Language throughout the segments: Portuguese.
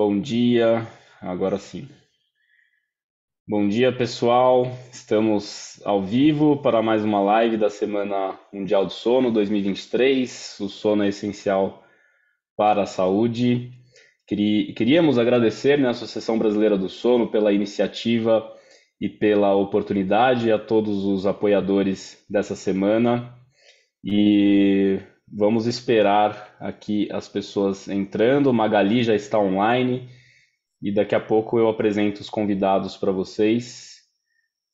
Bom dia, agora sim. Bom dia, pessoal. Estamos ao vivo para mais uma live da Semana Mundial do Sono 2023. O sono é essencial para a saúde. Queríamos agradecer né, à Associação Brasileira do Sono pela iniciativa e pela oportunidade a todos os apoiadores dessa semana. E vamos esperar aqui as pessoas entrando. Magali já está online e daqui a pouco eu apresento os convidados para vocês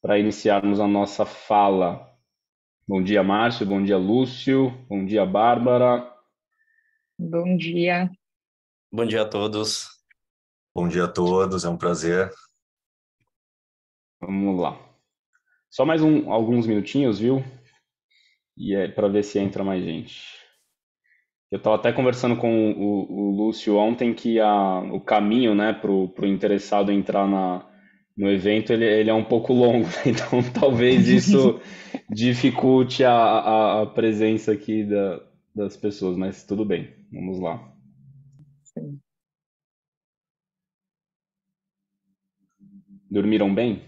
para iniciarmos a nossa fala. Bom dia, Márcio. Bom dia, Lúcio. Bom dia, Bárbara. Bom dia. Bom dia a todos. Bom dia a todos, é um prazer. Vamos lá. Só mais um, alguns minutinhos, viu? E é para ver se entra mais gente. Eu estava até conversando com o, o, Lúcio ontem que a, o caminho né, para o interessado entrar na, no evento ele, ele é um pouco longo, né? então talvez isso dificulte a, a, a presença aqui da, das pessoas, mas tudo bem, vamos lá. Sim. Dormiram bem?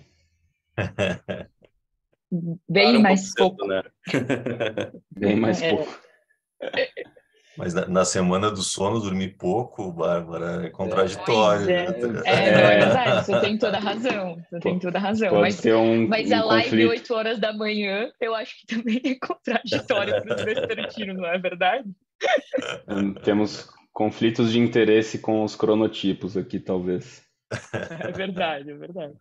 bem mais pouco. Né? bem mais é. pouco. Mas na, na, semana do sono, dormir pouco, Bárbara, é contraditório. É, né? é, é, verdade, você tem toda a razão. Você tem toda a razão. Pode mas, um, mas um a live conflito. 8 horas da manhã, eu acho que também é contraditório para os vespertinos, não é verdade? Temos conflitos de interesse com os cronotipos aqui, talvez. É verdade, é verdade.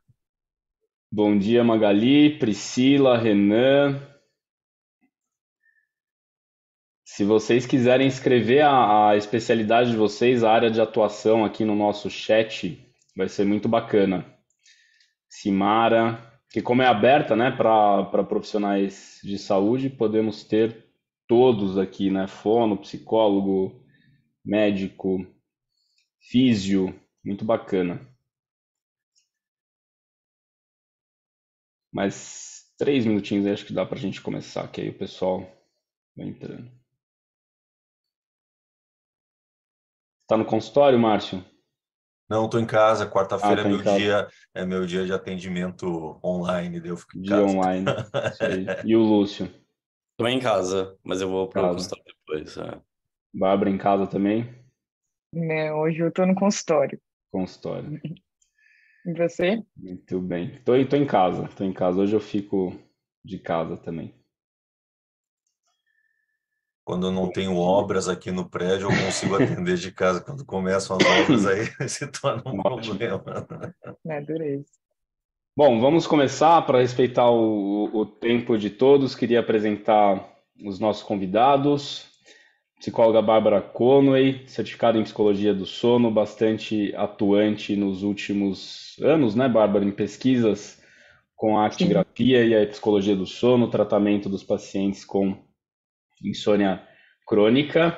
Bom dia, Magali, Priscila, Renan. Se vocês quiserem escrever a, a, especialidade de vocês, a área de atuação aqui no nosso chat, vai ser muito bacana. Simara, que como é aberta né, para profissionais de saúde, podemos ter todos aqui, né? Fono, psicólogo, médico, físio, muito bacana. Mais três minutinhos aí, acho que dá para a gente começar, que aí o pessoal vai entrando. Está no consultório, Márcio? Não, estou em casa. Quarta-feira ah, é meu dia, é meu dia de atendimento online, deu fico em dia casa. online. e o Lúcio? Estou em casa, mas eu vou para o consultório depois. É. Bárbara em casa também? Não, hoje eu estou no consultório. Consultório. E você? Muito bem. Estou tô, tô em casa, estou em casa. Hoje eu fico de casa também. Quando eu não tenho obras aqui no prédio, eu consigo atender de casa. Quando começam as obras, aí se torna um problema. É dureza. Bom, vamos começar para respeitar o, o tempo de todos. Queria apresentar os nossos convidados. Psicóloga Bárbara Conway, certificada em psicologia do sono, bastante atuante nos últimos anos, né, Bárbara, em pesquisas com a actigrafia Sim. e a psicologia do sono, tratamento dos pacientes com insônia crônica.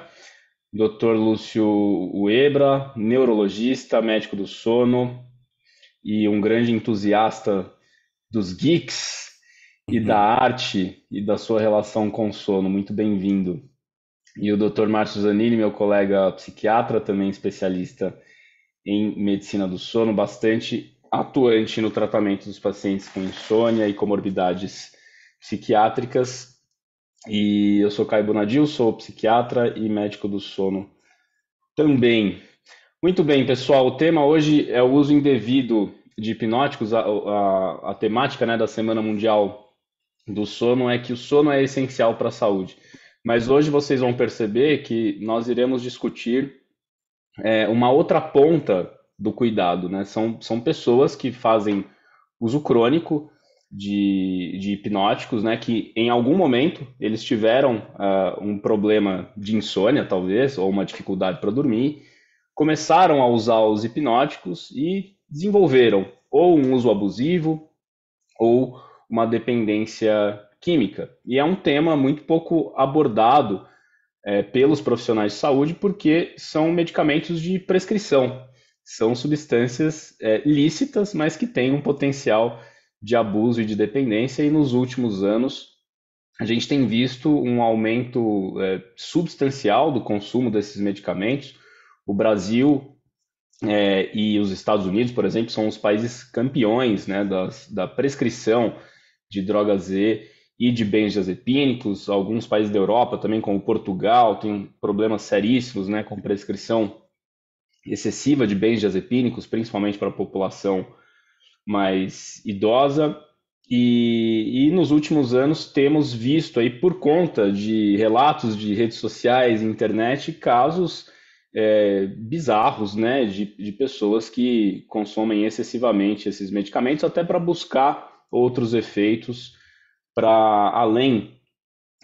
Dr. Lúcio Uebra, neurologista, médico do sono e um grande entusiasta dos geeks e da uhum. arte e da sua relação com o sono. Muito bem-vindo. E o Dr. Márcio Zanini, meu colega psiquiatra, também especialista em medicina do sono, bastante atuante no tratamento dos pacientes com insônia e comorbidades psiquiátricas e eu sou Caio Bonadil, sou psiquiatra e médico do sono também. Muito bem, pessoal. O tema hoje é o uso indevido de hipnóticos. A, a, a temática né, da Semana Mundial do Sono é que o sono é essencial para a saúde. Mas hoje vocês vão perceber que nós iremos discutir é, uma outra ponta do cuidado. Né? São, são pessoas que fazem uso crônico de, de hipnóticos, né, que em algum momento eles tiveram uh, um problema de insônia, talvez, ou uma dificuldade para dormir, começaram a usar os hipnóticos e desenvolveram ou um uso abusivo ou uma dependência química. E é um tema muito pouco abordado é, pelos profissionais de saúde porque são medicamentos de prescrição. São substâncias é, lícitas, mas que têm um potencial de abuso e de dependência, e nos últimos anos a gente tem visto um aumento é, substancial do consumo desses medicamentos. O Brasil é, e os Estados Unidos, por exemplo, são os países campeões né, das, da prescrição de drogas Z e de benzodiazepínicos. Alguns países da Europa, também como Portugal, têm problemas seríssimos né, com prescrição excessiva de benzodiazepínicos, principalmente para a população mais idosa. E, e, nos últimos anos temos visto aí, por conta de relatos de redes sociais internet, casos é, bizarros, né, de, de pessoas que consomem excessivamente esses medicamentos, até para buscar outros efeitos para além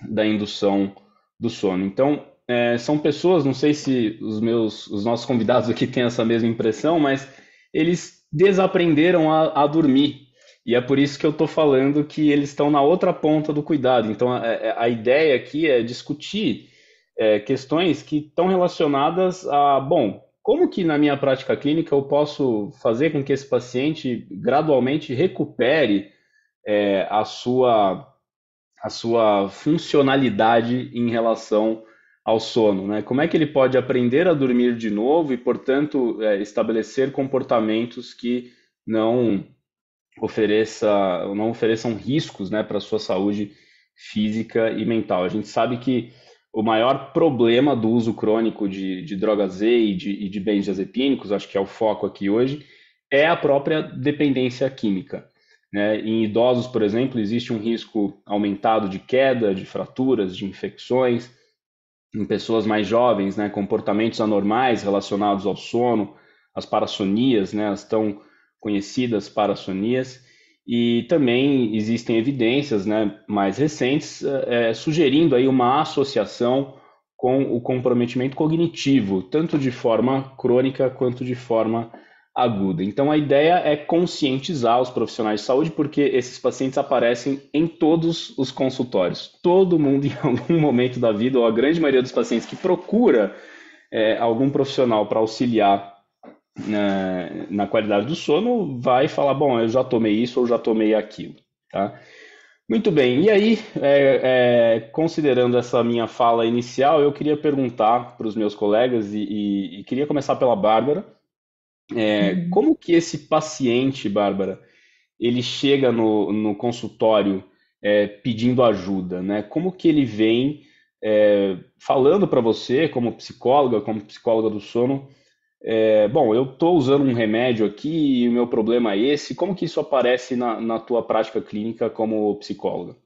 da indução do sono. Então, é, são pessoas, não sei se os meus, os nossos convidados aqui têm essa mesma impressão, mas eles desaprenderam a, a dormir. E é por isso que eu estou falando que eles estão na outra ponta do cuidado. Então, a, é, a ideia aqui é discutir é, questões que estão relacionadas a, bom, como que na minha prática clínica eu posso fazer com que esse paciente gradualmente recupere é, a, sua, a sua funcionalidade em relação ao sono, né? Como é que ele pode aprender a dormir de novo e, portanto, é, estabelecer comportamentos que não ofereça, não ofereçam riscos, né, para sua saúde física e mental. A gente sabe que o maior problema do uso crônico de, de drogas Z e de, e de benzodiazepínicos, acho que é o foco aqui hoje, é a própria dependência química. Né? Em idosos, por exemplo, existe um risco aumentado de queda, de fraturas, de infecções. Em pessoas mais jovens, né, comportamentos anormais relacionados ao sono, as parassonias, né, as tão conhecidas parassonias. E também existem evidências né, mais recentes é, sugerindo aí uma associação com o comprometimento cognitivo, tanto de forma crônica quanto de forma aguda. Então, a ideia é conscientizar os profissionais de saúde, porque esses pacientes aparecem em todos os consultórios. Todo mundo, em algum momento da vida, ou a grande maioria dos pacientes que procura é, algum profissional para auxiliar na, na qualidade do sono, vai falar, bom, eu já tomei isso ou já tomei aquilo, tá? Muito bem, e aí, é, é, considerando essa minha fala inicial, eu queria perguntar para os meus colegas, e, e, e, queria começar pela Bárbara, é, uhum. como que esse paciente, Bárbara, ele chega no, no consultório é, pedindo ajuda, né? Como que ele vem é, falando para você, como psicóloga, como psicóloga do sono, é, bom, eu estou usando um remédio aqui e o meu problema é esse. Como que isso aparece na, na tua prática clínica como psicóloga?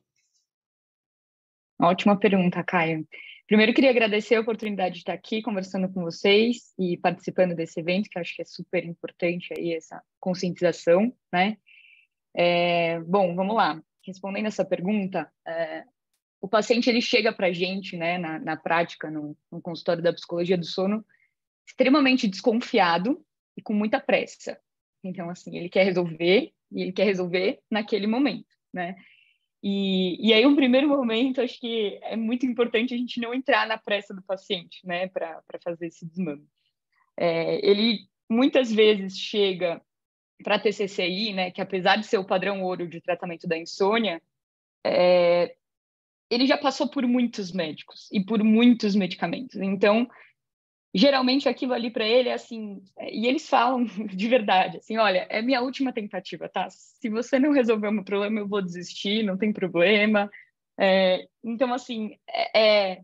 Ótima pergunta, Caio. Primeiro, queria agradecer a oportunidade de estar aqui conversando com vocês e participando desse evento, que acho que é super importante aí, essa conscientização, né? É, bom, vamos lá. Respondendo essa pergunta, é, o paciente ele chega para a gente, né, na, na prática, no, no consultório da psicologia do sono, extremamente desconfiado e com muita pressa. Então, assim, ele quer resolver e ele quer resolver naquele momento, né? E, e aí, um primeiro momento, acho que é muito importante a gente não entrar na pressa do paciente, né, para fazer esse desmame. É, ele muitas vezes chega para TCCI, né, que apesar de ser o padrão ouro de tratamento da insônia, é, ele já passou por muitos médicos e por muitos medicamentos. Então, geralmente aquilo ali para ele é assim, e eles falam de verdade, assim, olha, é minha última tentativa, tá? Se você não resolver o meu problema, eu vou desistir, não tem problema. É, então, assim, é, é,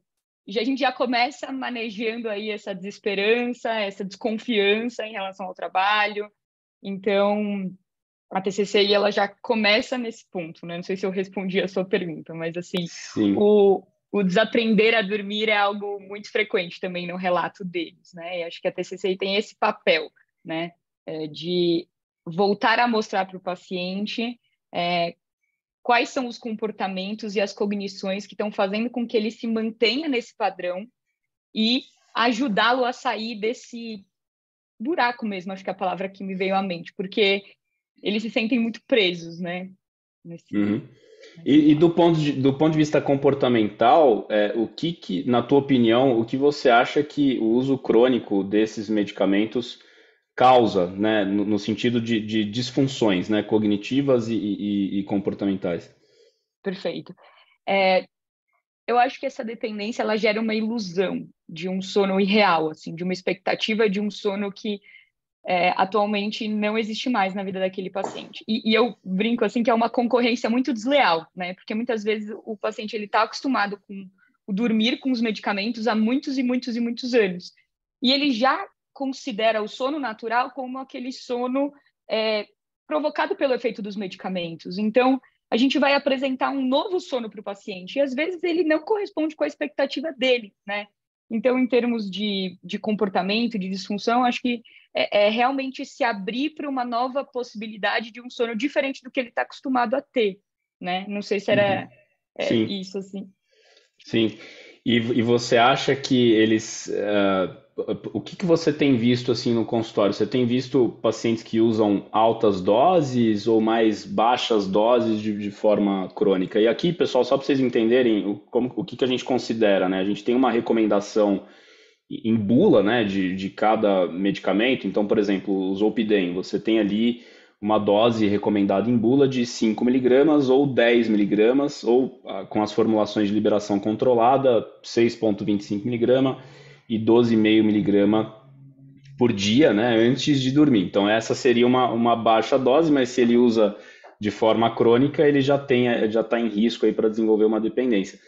a gente já começa manejando aí essa desesperança, essa desconfiança em relação ao trabalho. Então, a TCCI ela já começa nesse ponto, né? Não sei se eu respondi a sua pergunta, mas assim, o, o desaprender a dormir é algo muito frequente também no relato deles, né? E acho que a TCCI tem esse papel, né, é, de voltar a mostrar para o paciente é, quais são os comportamentos e as cognições que estão fazendo com que ele se mantenha nesse padrão e ajudá-lo a sair desse buraco mesmo, acho que é a palavra que me veio à mente, porque eles se sentem muito presos, né? Nesse... Uhum. E, e, do, ponto de, do ponto de vista comportamental, é, o que, que, na tua opinião, o que você acha que o uso crônico desses medicamentos causa, né, no, no sentido de, de, disfunções, né, cognitivas e, e, e comportamentais? Perfeito. É, eu acho que essa dependência ela gera uma ilusão de um sono irreal, assim, de uma expectativa de um sono que é, atualmente não existe mais na vida daquele paciente. E, e, eu brinco assim que é uma concorrência muito desleal, né? Porque muitas vezes o paciente ele está acostumado com o dormir com os medicamentos há muitos e muitos e muitos anos, e ele já considera o sono natural como aquele sono é, provocado pelo efeito dos medicamentos. Então a gente vai apresentar um novo sono para o paciente e às vezes ele não corresponde com a expectativa dele, né? Então, em termos de, de comportamento, de disfunção, acho que é, é realmente se abrir para uma nova possibilidade de um sono diferente do que ele está acostumado a ter, né? Não sei se era uhum. é, isso, assim. Sim. E, e você acha que eles... Uh o que, que você tem visto assim no consultório? Você tem visto pacientes que usam altas doses ou mais baixas doses de, de forma crônica? E aqui, pessoal, só para vocês entenderem o, como, o que, que a gente considera, né? A gente tem uma recomendação em bula, né, de, de cada medicamento. Então, por exemplo, o Zolpidem, você tem ali uma dose recomendada em bula de 5 miligramas ou 10 miligramas, ou ah, com as formulações de liberação controlada, 6,25 miligramas e 12,5 miligrama por dia, né, antes de dormir. Então essa seria uma, uma baixa dose, mas se ele usa de forma crônica, ele já tem já está em risco aí para desenvolver uma dependência.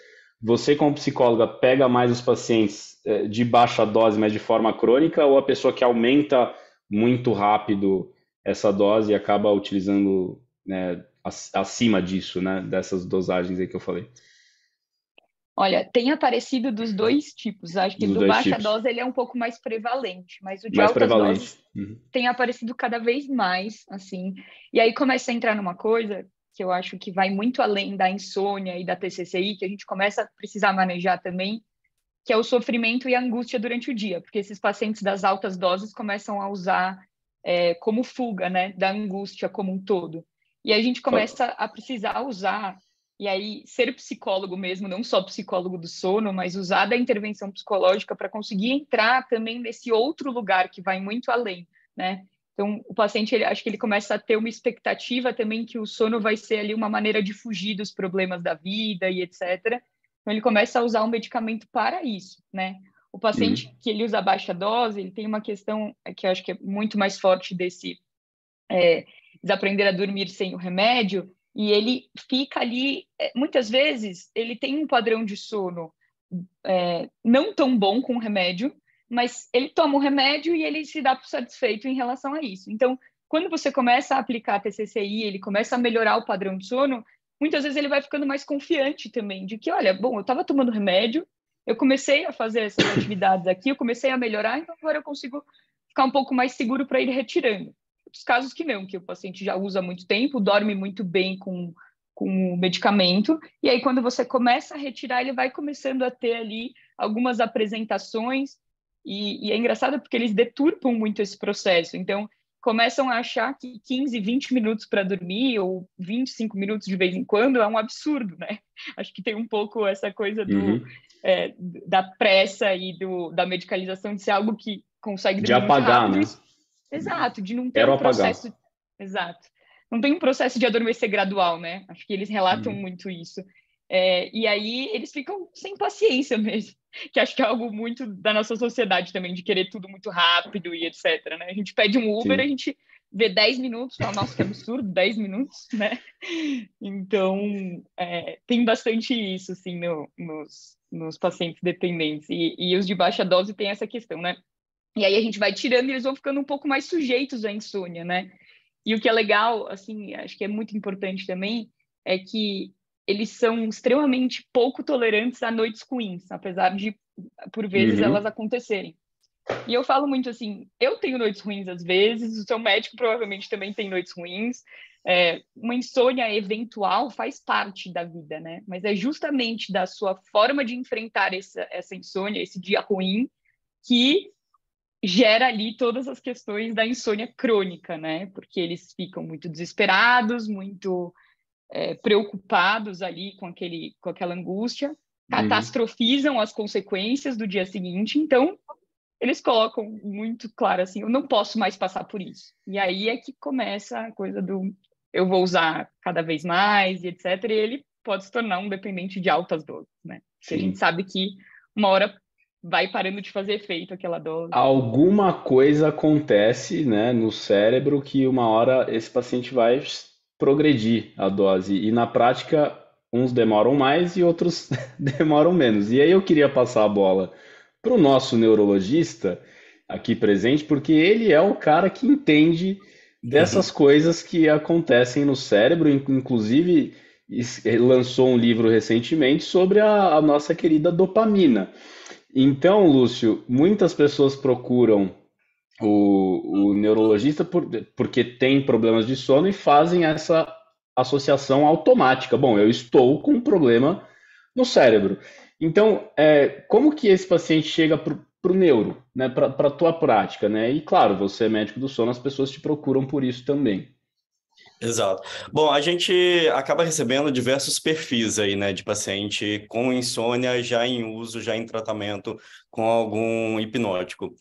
Você como psicóloga pega mais os pacientes eh, de baixa dose, mas de forma crônica, ou a pessoa que aumenta muito rápido essa dose e acaba utilizando né, acima disso, né, dessas dosagens aí que eu falei? Olha, tem aparecido dos dois tipos. Acho que dos do baixa tipos. dose ele é um pouco mais prevalente, mas o de mais altas doses uhum. tem aparecido cada vez mais, assim. E aí começa a entrar numa coisa que eu acho que vai muito além da insônia e da TCCI, que a gente começa a precisar manejar também, que é o sofrimento e a angústia durante o dia, porque esses pacientes das altas doses começam a usar é, como fuga, né, da angústia como um todo. E a gente começa a precisar usar e aí, ser psicólogo mesmo, não só psicólogo do sono, mas usar da intervenção psicológica para conseguir entrar também nesse outro lugar que vai muito além, né? Então, o paciente, ele, acho que ele começa a ter uma expectativa também que o sono vai ser ali uma maneira de fugir dos problemas da vida e etc. Então, ele começa a usar um medicamento para isso, né? O paciente uhum. que ele usa baixa dose, ele tem uma questão que eu acho que é muito mais forte desse é, desaprender a dormir sem o remédio, e ele fica ali, é, muitas vezes, ele tem um padrão de sono é, não tão bom com o remédio, mas ele toma o remédio e ele se dá por satisfeito em relação a isso. Então, quando você começa a aplicar TCCI, ele começa a melhorar o padrão de sono, muitas vezes ele vai ficando mais confiante também, de que, olha, bom, eu estava tomando remédio, eu comecei a fazer essas atividades aqui, eu comecei a melhorar, então agora eu consigo ficar um pouco mais seguro para ir retirando outros casos que não, que o paciente já usa há muito tempo, dorme muito bem com, com o medicamento, e aí quando você começa a retirar, ele vai começando a ter ali algumas apresentações, e, e é engraçado porque eles deturpam muito esse processo, então começam a achar que 15, 20 minutos para dormir ou 25 minutos de vez em quando é um absurdo, né? Acho que tem um pouco essa coisa do, uhum. é, da pressa e do, da medicalização de ser algo que consegue de apagar, rápido. né? Exato, de não ter um processo. Apagar. Exato. Não tem um processo de adormecer gradual, né? Acho que eles relatam uhum. muito isso. É, e aí eles ficam sem paciência mesmo, que acho que é algo muito da nossa sociedade também, de querer tudo muito rápido e etc. Né? A gente pede um Uber, Sim. a gente vê 10 minutos, fala, nossa, que absurdo, 10 minutos, né? Então, é, tem bastante isso, assim, no, nos, nos pacientes dependentes. E, e os de baixa dose tem essa questão, né? E aí a gente vai tirando e eles vão ficando um pouco mais sujeitos à insônia, né? E o que é legal, assim, acho que é muito importante também, é que eles são extremamente pouco tolerantes a noites ruins, apesar de, por vezes, uhum. elas acontecerem. E eu falo muito assim, eu tenho noites ruins às vezes, o seu médico provavelmente também tem noites ruins. É, uma insônia eventual faz parte da vida, né? Mas é justamente da sua forma de enfrentar essa, essa insônia, esse dia ruim, que gera ali todas as questões da insônia crônica, né? Porque eles ficam muito desesperados, muito é, preocupados ali com, aquele, com aquela angústia, uhum. catastrofizam as consequências do dia seguinte, então eles colocam muito claro assim, eu não posso mais passar por isso. E aí é que começa a coisa do eu vou usar cada vez mais e etc. E ele pode se tornar um dependente de altas doses, né? Porque a gente sabe que uma hora vai parando de fazer efeito aquela dose. Alguma coisa acontece, né, no cérebro que uma hora esse paciente vai progredir a dose e na prática uns demoram mais e outros demoram menos. E aí eu queria passar a bola para o nosso neurologista aqui presente, porque ele é o cara que entende dessas uhum. coisas que acontecem no cérebro, inclusive lançou um livro recentemente sobre a, a nossa querida dopamina. Então, Lúcio, muitas pessoas procuram o, o neurologista por, porque tem problemas de sono e fazem essa associação automática. Bom, eu estou com um problema no cérebro. Então, é, como que esse paciente chega para o neuro, né, para a tua prática? Né? E claro, você é médico do sono, as pessoas te procuram por isso também. Exato. Bom, a gente acaba recebendo diversos perfis aí, né, de paciente com insônia já em uso, já em tratamento com algum hipnótico.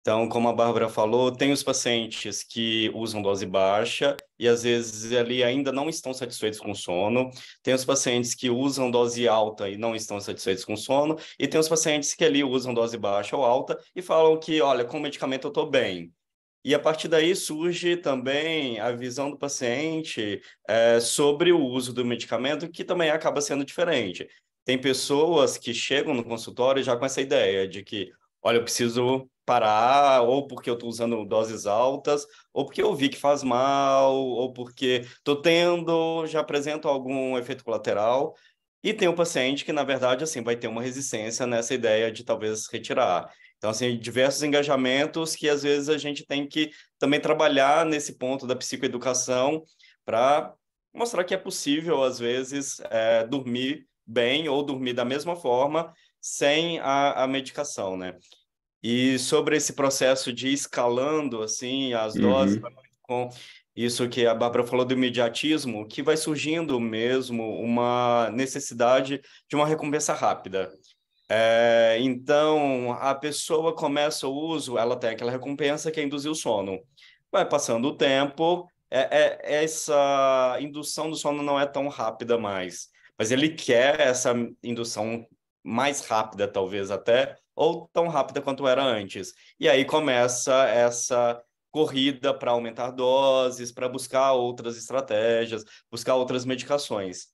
Então, como a Bárbara falou, tem os pacientes que usam dose baixa e às vezes ali ainda não estão satisfeitos com o sono. Tem os pacientes que usam dose alta e não estão satisfeitos com o sono. E tem os pacientes que ali usam dose baixa ou alta e falam que, olha, com o medicamento eu estou bem. E a partir daí surge também a visão do paciente é, sobre o uso do medicamento, que também acaba sendo diferente. Tem pessoas que chegam no consultório já com essa ideia de que, olha, eu preciso parar, ou porque eu estou usando doses altas, ou porque eu vi que faz mal, ou porque estou tendo, já apresento algum efeito colateral. E tem o paciente que, na verdade, assim, vai ter uma resistência nessa ideia de talvez retirar. Então, assim, diversos engajamentos que às vezes a gente tem que também trabalhar nesse ponto da psicoeducação para mostrar que é possível, às vezes, é, dormir bem ou dormir da mesma forma sem a, a medicação, né? E sobre esse processo de escalando, assim, as uhum. doses, com isso que a Bárbara falou do imediatismo, que vai surgindo mesmo uma necessidade de uma recompensa rápida. É, então, a pessoa começa o uso, ela tem aquela recompensa que é induzir o sono. Vai passando o tempo, é, é, essa indução do sono não é tão rápida mais, mas ele quer essa indução mais rápida, talvez até, ou tão rápida quanto era antes. E aí começa essa corrida para aumentar doses, para buscar outras estratégias, buscar outras medicações.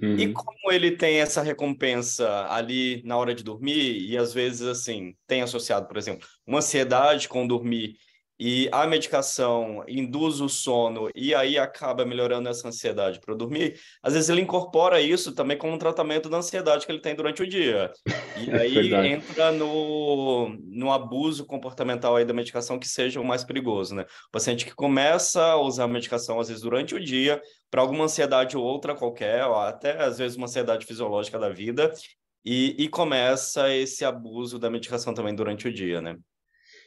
Uhum. E como ele tem essa recompensa ali na hora de dormir, e às vezes, assim, tem associado, por exemplo, uma ansiedade com dormir, e a medicação induz o sono, e aí acaba melhorando essa ansiedade para dormir, às vezes ele incorpora isso também como um tratamento da ansiedade que ele tem durante o dia. E é aí é entra no, no abuso comportamental aí da medicação que seja o mais perigoso, né? O paciente que começa a usar a medicação, às vezes, durante o dia, para alguma ansiedade ou outra qualquer, ou até às vezes uma ansiedade fisiológica da vida, e, e começa esse abuso da medicação também durante o dia, né?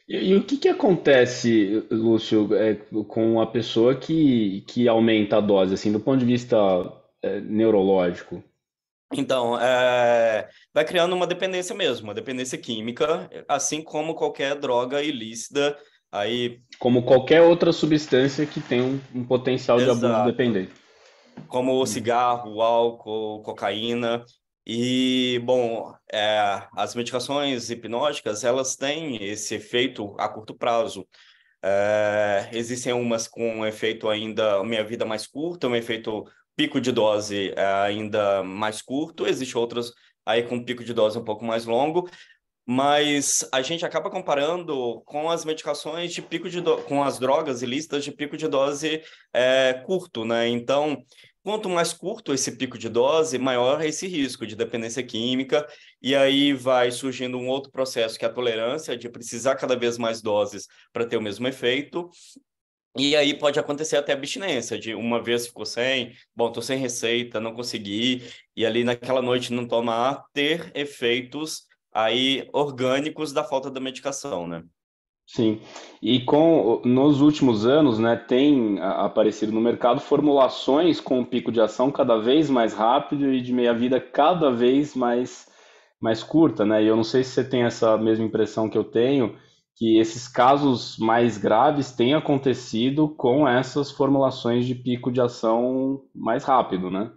E, e o que que acontece, Lúcio, é, com a pessoa que, que aumenta a dose, assim, do ponto de vista é, neurológico? Então, é, vai criando uma dependência mesmo, uma dependência química, assim como qualquer droga ilícita Aí, como qualquer outra substância que tem um, um potencial Exato. de abuso dependente. Como o cigarro, o álcool, cocaína. E, bom, é, as medicações hipnóticas, elas têm esse efeito a curto prazo. É, existem umas com um efeito ainda, minha vida mais curta, um efeito pico de dose é, ainda mais curto, existe outras aí com pico de dose um pouco mais longo, mas a gente acaba comparando com as medicações de pico de do... com as drogas listas de pico de dose é, curto, né? Então, quanto mais curto esse pico de dose, maior é esse risco de dependência química, e aí vai surgindo um outro processo que é a tolerância, de precisar cada vez mais doses para ter o mesmo efeito. E aí pode acontecer até abstinência, de uma vez ficou sem, bom, tô sem receita, não consegui, e ali naquela noite não tomar, ter efeitos aí orgânicos da falta da medicação, né? Sim, e com nos últimos anos, né, tem aparecido no mercado formulações com pico de ação cada vez mais rápido e de meia-vida cada vez mais, mais curta, né? E eu não sei se você tem essa mesma impressão que eu tenho, que esses casos mais graves têm acontecido com essas formulações de pico de ação mais rápido, né?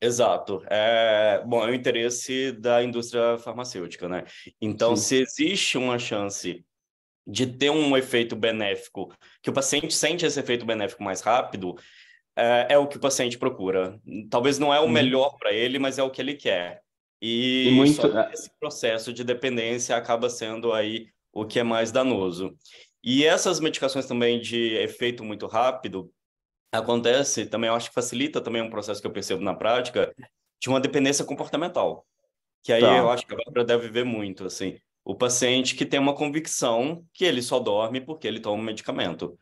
Exato. É, bom, é o interesse da indústria farmacêutica, né? Então, Sim. se existe uma chance de ter um efeito benéfico, que o paciente sente esse efeito benéfico mais rápido, é, é o que o paciente procura. Talvez não é o uhum. melhor para ele, mas é o que ele quer. E, e muito... esse processo de dependência acaba sendo aí o que é mais danoso. E essas medicações também de efeito muito rápido, acontece também, eu acho que facilita também um processo que eu percebo na prática, de uma dependência comportamental. Que aí tá. eu acho que a Bárbara deve ver muito, assim. O paciente que tem uma convicção que ele só dorme porque ele toma um medicamento.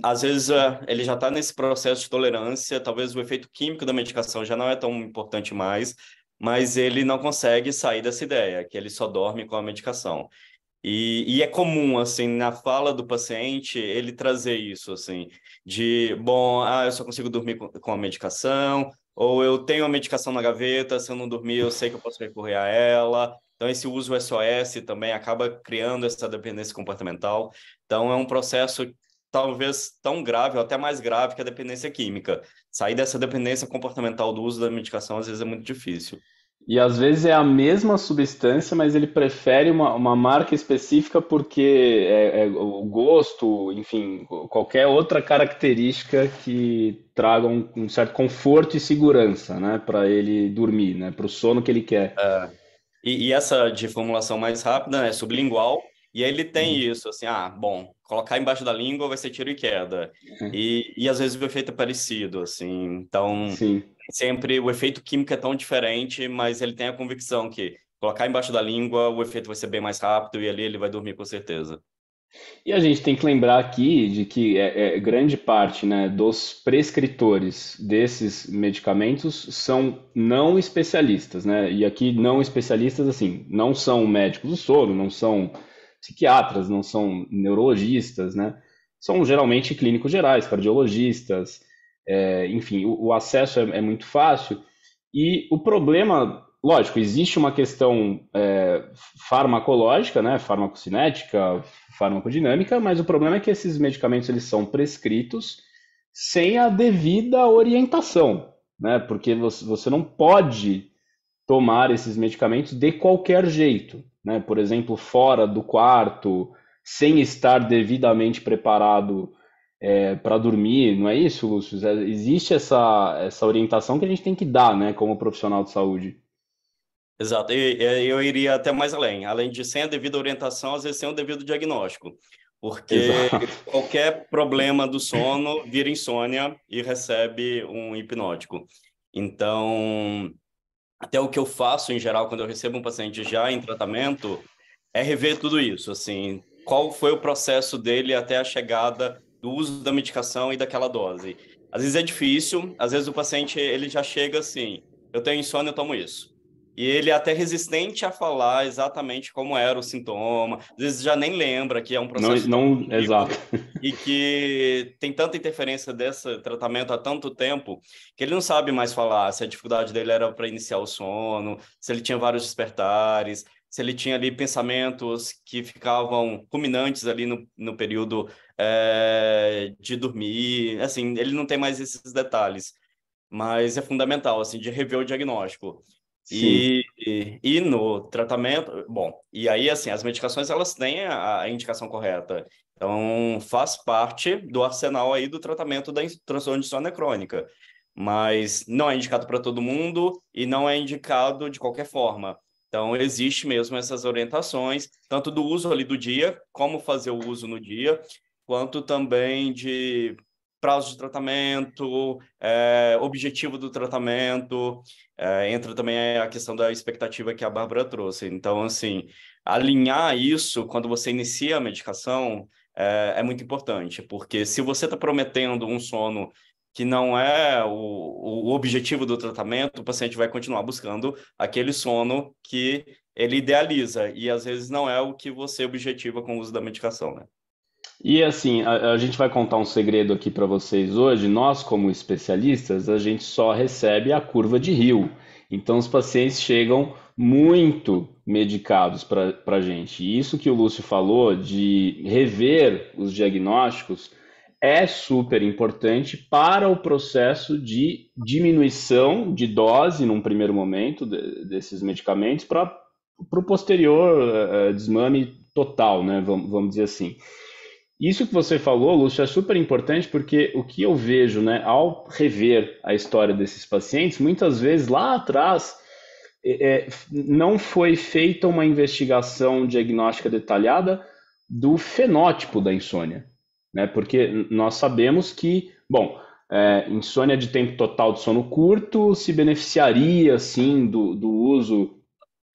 Às vezes eh, ele já está nesse processo de tolerância, talvez o efeito químico da medicação já não é tão importante mais, mas ele não consegue sair dessa ideia, que ele só dorme com a medicação. E, e, é comum, assim, na fala do paciente, ele trazer isso, assim, de, bom, ah, eu só consigo dormir com, com a medicação, ou eu tenho a medicação na gaveta, se eu não dormir, eu sei que eu posso recorrer a ela. Então, esse uso SOS também acaba criando essa dependência comportamental. Então, é um processo talvez tão grave, ou até mais grave que a dependência química. Sair dessa dependência comportamental do uso da medicação, às vezes, é muito difícil. E às vezes é a mesma substância, mas ele prefere uma, uma marca específica porque é, é, o gosto, enfim, qualquer outra característica que traga um, um certo conforto e segurança, né, para ele dormir, né, para o sono que ele quer. É. E, e, essa de formulação mais rápida, né, sublingual, e aí ele tem uhum. isso, assim, ah, bom, colocar embaixo da língua vai ser tiro e queda. Uhum. E, e às vezes o efeito é parecido, assim, então... Sim sempre o efeito químico é tão diferente, mas ele tem a convicção que colocar embaixo da língua, o efeito vai ser bem mais rápido e ali ele vai dormir com certeza. E a gente tem que lembrar aqui de que é, é, grande parte né, dos prescritores desses medicamentos são não especialistas, né? E aqui não especialistas, assim, não são médicos do sono, não são psiquiatras, não são neurologistas, né? São geralmente clínicos gerais, cardiologistas, é, enfim, o, o acesso é, é, muito fácil. E o problema, lógico, existe uma questão é, farmacológica, né, farmacocinética, farmacodinâmica, mas o problema é que esses medicamentos eles são prescritos sem a devida orientação, né, porque você, não pode tomar esses medicamentos de qualquer jeito, né, por exemplo, fora do quarto, sem estar devidamente preparado é, para dormir, não é isso, Lúcio? Existe essa, essa orientação que a gente tem que dar, né, como profissional de saúde. Exato, e eu iria até mais além. Além de sem a devida orientação, às vezes sem o devido diagnóstico. Porque Exato. qualquer problema do sono vira insônia e recebe um hipnótico. Então, até o que eu faço em geral quando eu recebo um paciente já em tratamento é rever tudo isso, assim, qual foi o processo dele até a chegada do uso da medicação e daquela dose. Às vezes é difícil, às vezes o paciente ele já chega assim, eu tenho insônia, eu tomo isso. E ele é até resistente a falar exatamente como era o sintoma. Às vezes já nem lembra que é um processo. Não, não exato. E que tem tanta interferência desse tratamento há tanto tempo que ele não sabe mais falar se a dificuldade dele era para iniciar o sono, se ele tinha vários despertares, se ele tinha ali pensamentos que ficavam ruminantes ali no, no período é, de dormir, assim, ele não tem mais esses detalhes, mas é fundamental, assim, de rever o diagnóstico. E, e, no tratamento, bom, e aí, assim, as medicações, elas têm a, a indicação correta, então faz parte do arsenal aí do tratamento da transtorno de insônia crônica, mas não é indicado para todo mundo e não é indicado de qualquer forma. Então, existe mesmo essas orientações, tanto do uso ali do dia, como fazer o uso no dia, quanto também de prazo de tratamento, é, objetivo do tratamento, é, entra também a questão da expectativa que a Bárbara trouxe. Então, assim, alinhar isso quando você inicia a medicação é, é muito importante, porque se você está prometendo um sono que não é o, o objetivo do tratamento, o paciente vai continuar buscando aquele sono que ele idealiza e às vezes não é o que você objetiva com o uso da medicação, né? E assim, a, a gente vai contar um segredo aqui para vocês hoje. Nós, como especialistas, a gente só recebe a curva de rio. Então, os pacientes chegam muito medicados para a gente. E isso que o Lúcio falou de rever os diagnósticos é super importante para o processo de diminuição de dose, num primeiro momento, de, desses medicamentos, para o posterior uh, desmame total, né? Vamos, vamos dizer assim. Isso que você falou, Lúcio, é super importante porque o que eu vejo, né, ao rever a história desses pacientes, muitas vezes lá atrás é, é, não foi feita uma investigação diagnóstica detalhada do fenótipo da insônia, né? Porque nós sabemos que, bom, é, insônia de tempo total de sono curto se beneficiaria, sim, do, do uso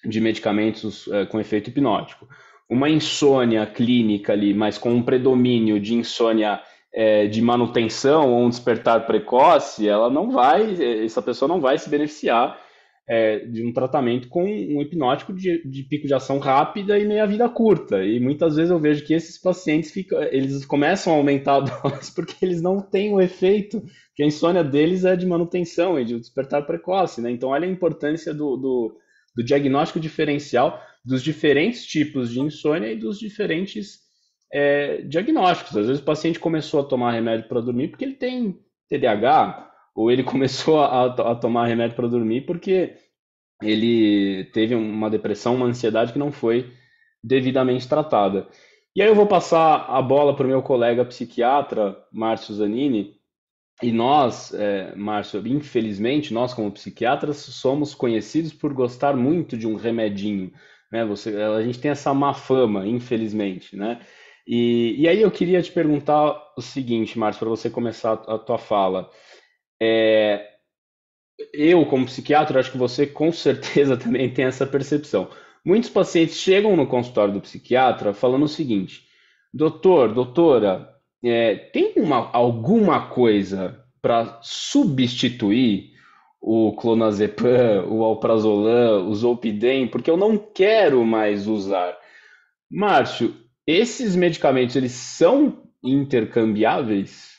de medicamentos é, com efeito hipnótico uma insônia clínica ali, mas com um predomínio de insônia é, de manutenção ou um despertar precoce, ela não vai, essa pessoa não vai se beneficiar é, de um tratamento com um hipnótico de, de, pico de ação rápida e meia vida curta. E muitas vezes eu vejo que esses pacientes ficam, eles começam a aumentar a dose porque eles não têm o efeito, que a insônia deles é de manutenção e de despertar precoce, né? Então olha a importância do, do, do diagnóstico diferencial dos diferentes tipos de insônia e dos diferentes é, diagnósticos. Às vezes o paciente começou a tomar remédio para dormir porque ele tem TDAH, ou ele começou a, a tomar remédio para dormir porque ele teve uma depressão, uma ansiedade que não foi devidamente tratada. E aí eu vou passar a bola para o meu colega psiquiatra, Márcio Zanini, e nós, é, Márcio, infelizmente, nós como psiquiatras somos conhecidos por gostar muito de um remedinho né? Você, a gente tem essa má fama, infelizmente, né? E, e aí eu queria te perguntar o seguinte, Márcio, para você começar a, a tua fala. É, eu, como psiquiatra, acho que você com certeza também tem essa percepção. Muitos pacientes chegam no consultório do psiquiatra falando o seguinte: doutor, doutora, é, tem uma, alguma coisa para substituir o clonazepam, o alprazolam, o zolpidem, porque eu não quero mais usar. Márcio, esses medicamentos eles são intercambiáveis?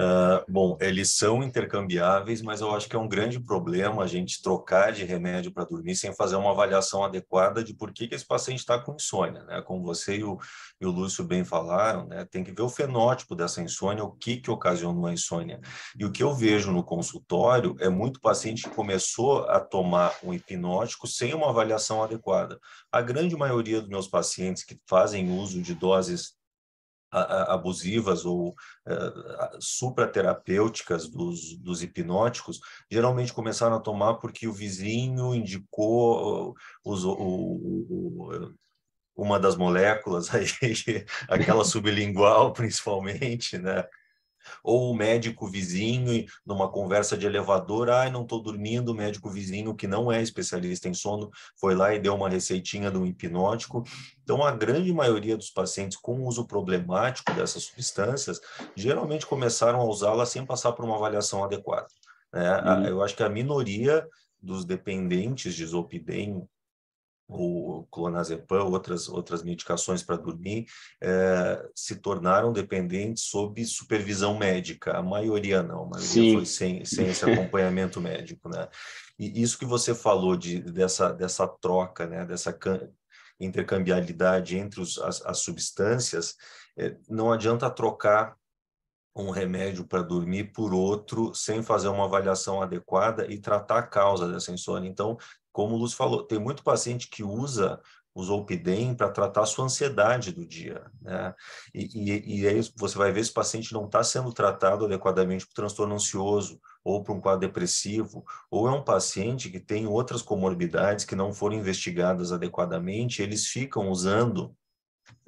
Uh, bom, eles são intercambiáveis, mas eu acho que é um grande problema a gente trocar de remédio para dormir sem fazer uma avaliação adequada de por que, que esse paciente está com insônia, né? Como você e o, e o Lúcio bem falaram, né? Tem que ver o fenótipo dessa insônia, o que que ocasionou a insônia. E o que eu vejo no consultório é muito paciente que começou a tomar um hipnótico sem uma avaliação adequada. A grande maioria dos meus pacientes que fazem uso de doses abusivas ou uh, supraterapêuticas dos, dos hipnóticos, geralmente começaram a tomar porque o vizinho indicou os, o, o, uma das moléculas, aí, aquela sublingual principalmente, né? Ou o médico vizinho, numa conversa de elevador, ai, não estou dormindo, o médico vizinho, que não é especialista em sono, foi lá e deu uma receitinha de um hipnótico. Então, a grande maioria dos pacientes com uso problemático dessas substâncias, geralmente começaram a usá-la sem passar por uma avaliação adequada. Né? Uhum. Eu acho que a minoria dos dependentes de Zolpidem o clonazepam, outras outras medicações para dormir, é, se tornaram dependentes sob supervisão médica. A maioria não, a maioria Sim. foi sem, sem esse acompanhamento médico, né? E isso que você falou de dessa dessa troca, né? Dessa intercambiabilidade entre os, as, as substâncias, é, não adianta trocar um remédio para dormir por outro sem fazer uma avaliação adequada e tratar a causa dessa insônia. Então, como o Lúcio falou, tem muito paciente que usa o Zolpidem para tratar a sua ansiedade do dia, né? E, e, e aí você vai ver se o paciente não está sendo tratado adequadamente para transtorno ansioso ou para um quadro depressivo, ou é um paciente que tem outras comorbidades que não foram investigadas adequadamente, eles ficam usando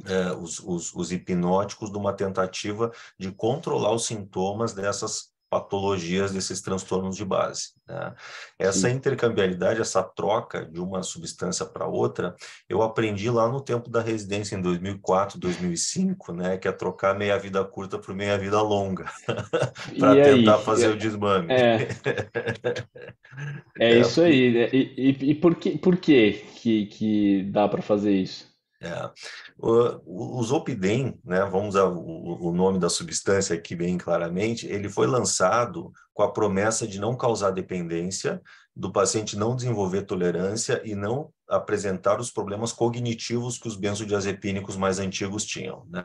é, os, os, os hipnóticos numa tentativa de controlar os sintomas dessas patologias desses transtornos de base. Né? Essa Sim. intercambiabilidade, essa troca de uma substância para outra, eu aprendi lá no tempo da residência em 2004, 2005, né, que é trocar meia vida curta por meia vida longa, para tentar aí? fazer o desmame. É, é, é isso aí. E, e, e, por, que, por que, que, que dá para fazer isso? É. O, o Zolpidem, né, vamos usar o, o, nome da substância aqui bem claramente, ele foi lançado com a promessa de não causar dependência, do paciente não desenvolver tolerância e não apresentar os problemas cognitivos que os benzodiazepínicos mais antigos tinham. Né?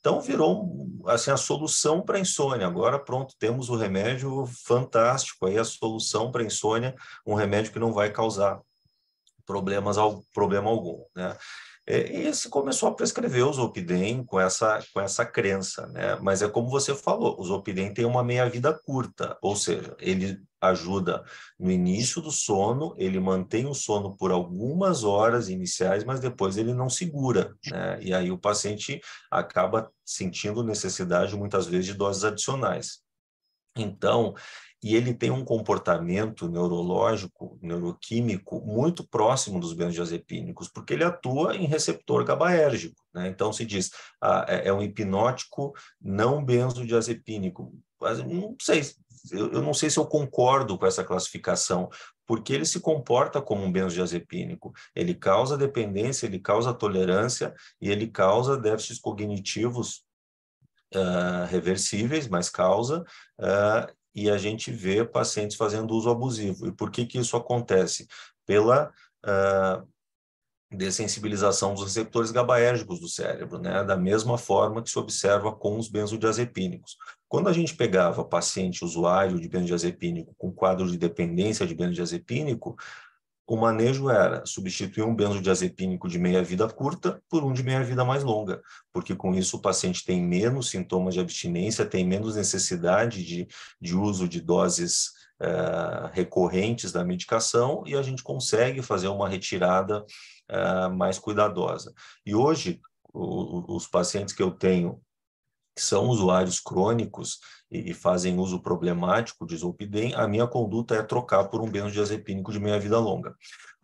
Então virou assim a solução para insônia. Agora pronto, temos o remédio fantástico aí a solução para insônia, um remédio que não vai causar problemas problema algum, né? E se começou a prescrever o Zolpidem com essa, com essa crença, né? Mas é como você falou, o Zolpidem tem uma meia-vida curta, ou seja, ele ajuda no início do sono, ele mantém o sono por algumas horas iniciais, mas depois ele não segura, né? E aí o paciente acaba sentindo necessidade, muitas vezes, de doses adicionais. Então, e ele tem um comportamento neurológico, neuroquímico muito próximo dos benzodiazepínicos, porque ele atua em receptor GABAérgico. Né? Então, se diz, ah, é, é um hipnótico não benzodiazepínico. Mas não sei, eu, não sei se eu concordo com essa classificação, porque ele se comporta como um benzodiazepínico. Ele causa dependência, ele causa tolerância e ele causa déficits cognitivos uh, reversíveis, mas causa, uh, e a gente vê pacientes fazendo uso abusivo. E por que, que isso acontece? Pela uh, dessensibilização dos receptores GABAérgicos do cérebro, né? da mesma forma que se observa com os benzodiazepínicos. Quando a gente pegava paciente usuário de benzodiazepínico com quadro de dependência de benzodiazepínico, o manejo era substituir um benzodiazepínico de meia-vida curta por um de meia-vida mais longa, porque com isso o paciente tem menos sintomas de abstinência, tem menos necessidade de, de uso de doses uh, recorrentes da medicação e a gente consegue fazer uma retirada uh, mais cuidadosa. E hoje, o, os pacientes que eu tenho que são usuários crônicos e, e fazem uso problemático de Zolpidem, a minha conduta é trocar por um benzodiazepínico de meia-vida longa.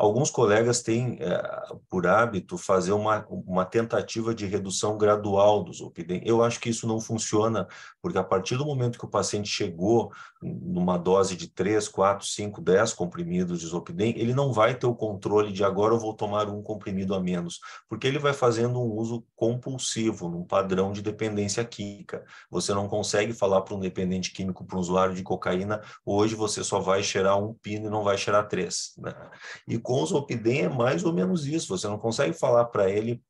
Alguns colegas têm é, por hábito fazer uma, uma tentativa de redução gradual do Zolpidem. Eu acho que isso não funciona, porque a partir do momento que o paciente chegou numa dose de 3, 4, 5, 10 comprimidos de Zolpidem, ele não vai ter o controle de agora eu vou tomar um comprimido a menos, porque ele vai fazendo um uso compulsivo, num padrão de dependência química. Você não consegue falar para um dependente químico, para um usuário de cocaína, hoje você só vai cheirar um pino e não vai cheirar três. Né? E com o Zolpidem é mais ou menos isso, você não consegue falar para ele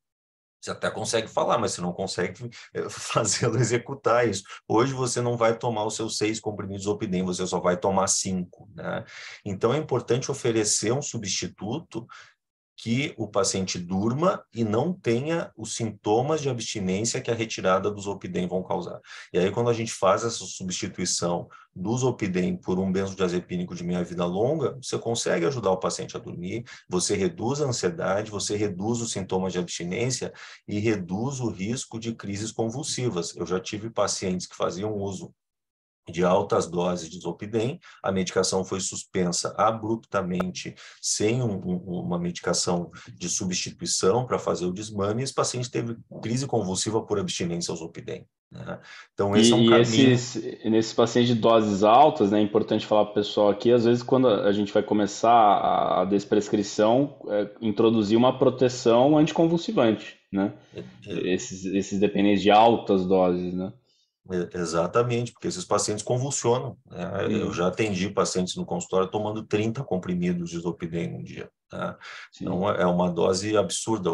você até consegue falar, mas você não consegue eh, fazê-lo executar isso. Hoje você não vai tomar os seus seis comprimidos Zolpidem, você só vai tomar cinco. Né? Então é importante oferecer um substituto que o paciente durma e não tenha os sintomas de abstinência que a retirada do Zolpidem vão causar. E aí, quando a gente faz essa substituição do Zolpidem por um benzodiazepínico de meia-vida longa, você consegue ajudar o paciente a dormir, você reduz a ansiedade, você reduz os sintomas de abstinência e reduz o risco de crises convulsivas. Eu já tive pacientes que faziam uso de altas doses de Zolpidem, a medicação foi suspensa abruptamente, sem um, um, uma medicação de substituição para fazer o desmame, e esse paciente teve crise convulsiva por abstinência ao Zolpidem. Né? Então, esse e, é um caminho... Esses, nesses pacientes de doses altas, né, é importante falar para o pessoal aqui, às vezes quando a gente vai começar a desprescrição, é, introduzir uma proteção anticonvulsivante, né? É, é. Esses, esses dependentes de altas doses, né? Exatamente, porque esses pacientes convulsionam. Né? Eu já atendi pacientes no consultório tomando 30 comprimidos de Zolpidem num dia. Tá? Então, é uma dose absurda.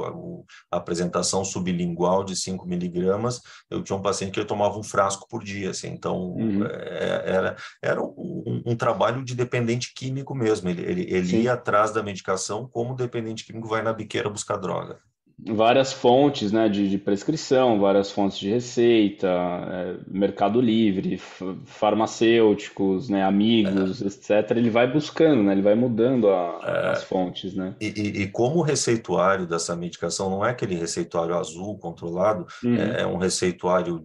A apresentação sublingual de 5 miligramas, eu tinha um paciente que tomava um frasco por dia. Assim, então, uhum. é, era, era um, um, trabalho de dependente químico mesmo. Ele, ele, ele ia atrás da medicação como dependente químico vai na biqueira buscar droga várias fontes né, de, de, prescrição, várias fontes de receita, é, Mercado Livre, farmacêuticos, né, amigos, é. etc. Ele vai buscando, né, ele vai mudando a, é. as fontes. Né? E, e, e, como o receituário dessa medicação não é aquele receituário azul controlado, uhum. é, é, um receituário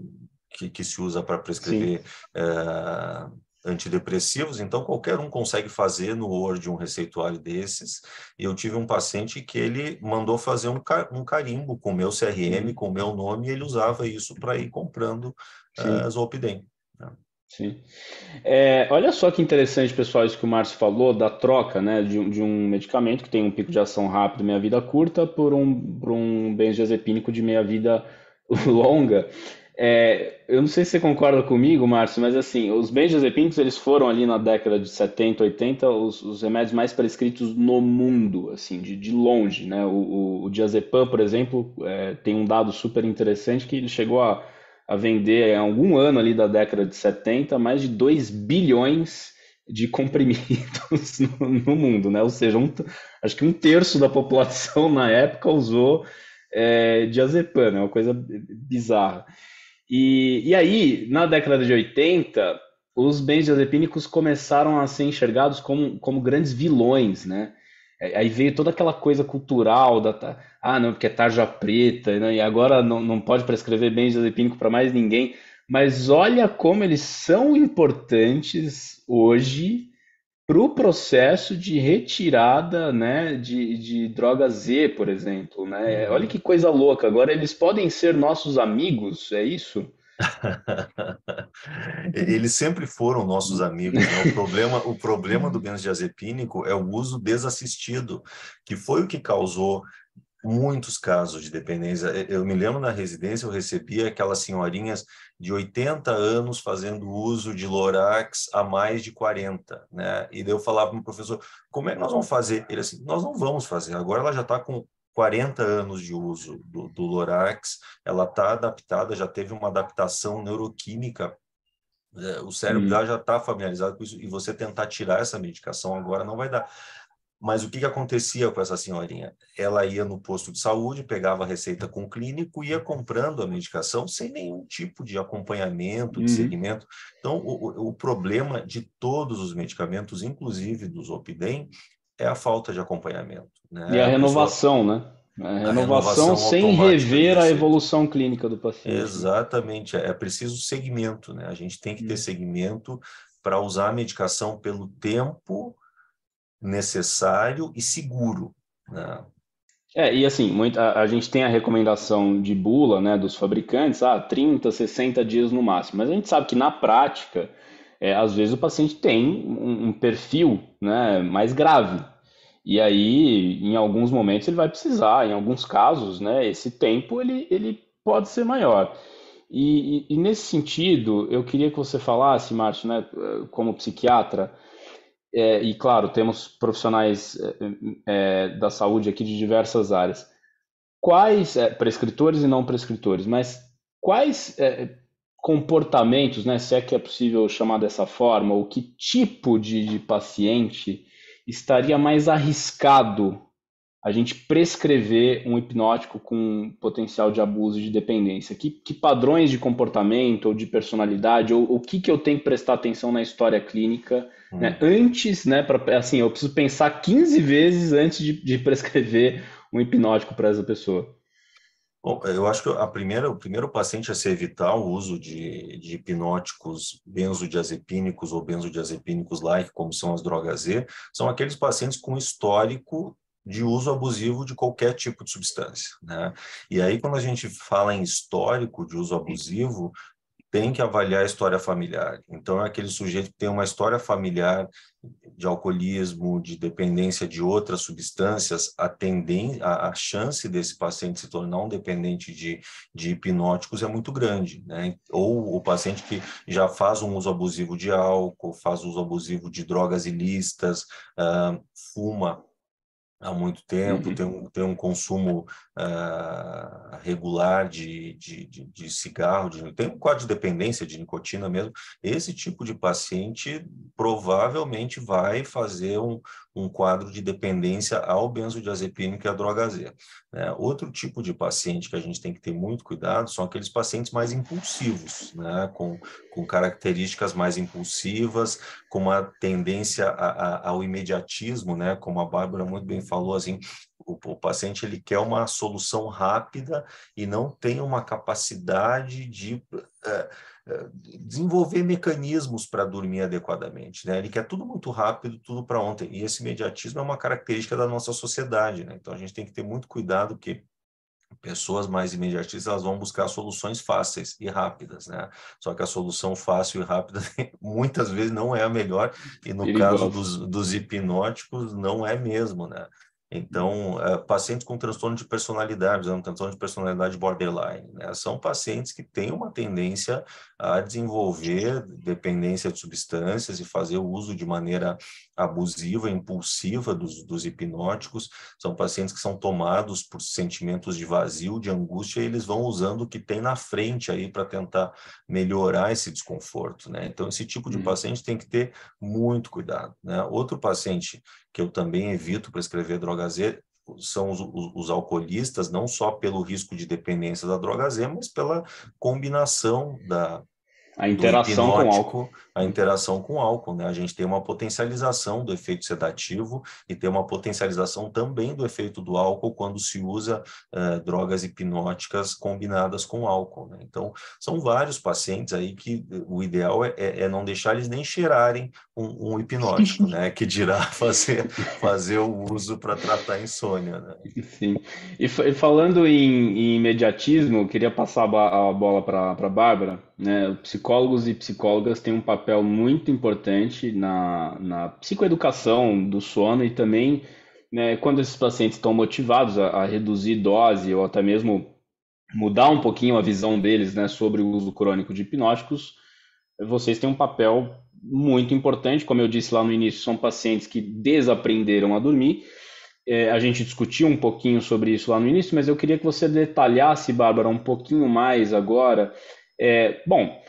que, que se usa para prescrever antidepressivos, então qualquer um consegue fazer no Word um receituário desses. E eu tive um paciente que ele mandou fazer um, um carimbo com o meu CRM, com o meu nome, e ele usava isso para ir comprando uh, Zolpidem. Né? Sim. É, olha só que interessante, pessoal, isso que o Márcio falou, da troca né, de, de um medicamento que tem um pico de ação rápido, meia-vida curta, por um, por um benzodiazepínico de meia-vida longa. É, eu não sei se você concorda comigo, Márcio, mas assim, os benzodiazepínicos eles foram ali na década de 70, 80 os, os remédios mais prescritos no mundo, assim, de, de longe, né? O, o, o diazepam, por exemplo, é, tem um dado super interessante que ele chegou a, a vender em algum ano ali da década de 70 mais de 2 bilhões de comprimidos no, no mundo, né? Ou seja, um, acho que um terço da população na época usou é, diazepam, é né? uma coisa bizarra. E, e aí, na década de 80, os benzodiazepínicos começaram a ser enxergados como, como grandes vilões, né? É, aí veio toda aquela coisa cultural da ah, não, porque é tarja preta, né? e agora não, não pode prescrever benzodiazepínico para mais ninguém. Mas olha como eles são importantes hoje para o processo de retirada né, de, de droga Z, por exemplo. Né? Olha que coisa louca. Agora eles podem ser nossos amigos, é isso? Eles sempre foram nossos amigos. Né? O problema, o problema do benzodiazepínico é o uso desassistido, que foi o que causou muitos casos de dependência. Eu me lembro na residência, eu recebia aquelas senhorinhas de 80 anos fazendo uso de Lorax há mais de 40, né? E daí eu falava para o professor, como é que nós vamos fazer? Ele assim, nós não vamos fazer. Agora ela já está com 40 anos de uso do, do Lorax, ela está adaptada, já teve uma adaptação neuroquímica é, o cérebro hum. já está familiarizado com isso e você tentar tirar essa medicação agora não vai dar. Mas o que, que acontecia com essa senhorinha? Ela ia no posto de saúde, pegava a receita com o clínico, ia comprando a medicação sem nenhum tipo de acompanhamento, de uhum. seguimento. Então, o, o problema de todos os medicamentos, inclusive do Zolpidem, é a falta de acompanhamento. Né? E a, a renovação, pessoa... né? A renovação, a renovação sem rever a evolução clínica do paciente. Exatamente, é preciso segmento, né? A gente tem que ter uhum. segmento para usar a medicação pelo tempo necessário e seguro. Né? É, e assim, muito, a, a, gente tem a recomendação de bula, né, dos fabricantes, ah, 30, 60 dias no máximo, mas a gente sabe que na prática, é, às vezes o paciente tem um, um, perfil né, mais grave, e aí, em alguns momentos, ele vai precisar, em alguns casos, né, esse tempo ele, ele pode ser maior. E, e, e nesse sentido, eu queria que você falasse, Márcio, né, como psiquiatra, é, e claro, temos profissionais é, é, da saúde aqui de diversas áreas. Quais, é, prescritores e não prescritores, mas quais é, comportamentos, né, se é que é possível chamar dessa forma, ou que tipo de, de paciente estaria mais arriscado a gente prescrever um hipnótico com potencial de abuso de dependência? Que, que padrões de comportamento ou de personalidade, ou o que, que eu tenho que prestar atenção na história clínica Hum. Né? Antes, né, pra, assim, eu preciso pensar 15 vezes antes de, de prescrever um hipnótico para essa pessoa. Bom, eu acho que a primeira, o primeiro paciente a se evitar o uso de, de hipnóticos benzodiazepínicos ou benzodiazepínicos like, como são as drogas Z, são aqueles pacientes com histórico de uso abusivo de qualquer tipo de substância. Né? E aí, quando a gente fala em histórico de uso abusivo, tem que avaliar a história familiar. Então, é aquele sujeito que tem uma história familiar de alcoolismo, de dependência de outras substâncias, a, tenden a, a chance desse paciente se tornar um dependente de, de hipnóticos é muito grande. Né? Ou o paciente que já faz um uso abusivo de álcool, faz uso abusivo de drogas ilícitas, uh, fuma há muito tempo, uhum. tem, um, tem um consumo uh, regular de, de, de, de, cigarro, de, tem um quadro de dependência de nicotina mesmo, esse tipo de paciente provavelmente vai fazer um, um quadro de dependência ao benzodiazepínico e à droga Z. Né? Outro tipo de paciente que a gente tem que ter muito cuidado são aqueles pacientes mais impulsivos, né? com, com características mais impulsivas, com uma tendência a, a, ao imediatismo, né? como a Bárbara muito bem falou, assim, o, o, paciente ele quer uma solução rápida e não tem uma capacidade de uh, desenvolver mecanismos para dormir adequadamente, né? Ele quer tudo muito rápido, tudo para ontem. E esse imediatismo é uma característica da nossa sociedade, né? Então a gente tem que ter muito cuidado que pessoas mais imediatistas elas vão buscar soluções fáceis e rápidas, né? Só que a solução fácil e rápida muitas vezes não é a melhor e no caso dos, dos hipnóticos não é mesmo, né? Então, é, pacientes com transtorno de personalidade, um transtorno de personalidade borderline, né? são pacientes que têm uma tendência a desenvolver dependência de substâncias e fazer o uso de maneira abusiva, impulsiva dos, dos hipnóticos. São pacientes que são tomados por sentimentos de vazio, de angústia, e eles vão usando o que tem na frente aí para tentar melhorar esse desconforto. Né? Então, esse tipo de hum. paciente tem que ter muito cuidado. Né? Outro paciente que eu também evito prescrever droga Z são os, os, os, alcoolistas, não só pelo risco de dependência da droga Z, mas pela combinação da, a interação com álcool. A interação com álcool, né? A gente tem uma potencialização do efeito sedativo e tem uma potencialização também do efeito do álcool quando se usa uh, drogas hipnóticas combinadas com álcool, né? Então, são vários pacientes aí que o ideal é, é, é não deixar eles nem cheirarem um, um hipnótico, né? Que dirá fazer, fazer o uso para tratar a insônia, né? Sim. E, falando em, em imediatismo, queria passar a bola para a Bárbara, né? Psicólogos e psicólogas têm um papel muito importante na, na psicoeducação do sono e também né, quando esses pacientes estão motivados a, a, reduzir dose ou até mesmo mudar um pouquinho a visão deles né, sobre o uso crônico de hipnóticos, vocês têm um papel muito importante. Como eu disse lá no início, são pacientes que desaprenderam a dormir. É, a gente discutiu um pouquinho sobre isso lá no início, mas eu queria que você detalhasse, Bárbara, um pouquinho mais agora é, bom,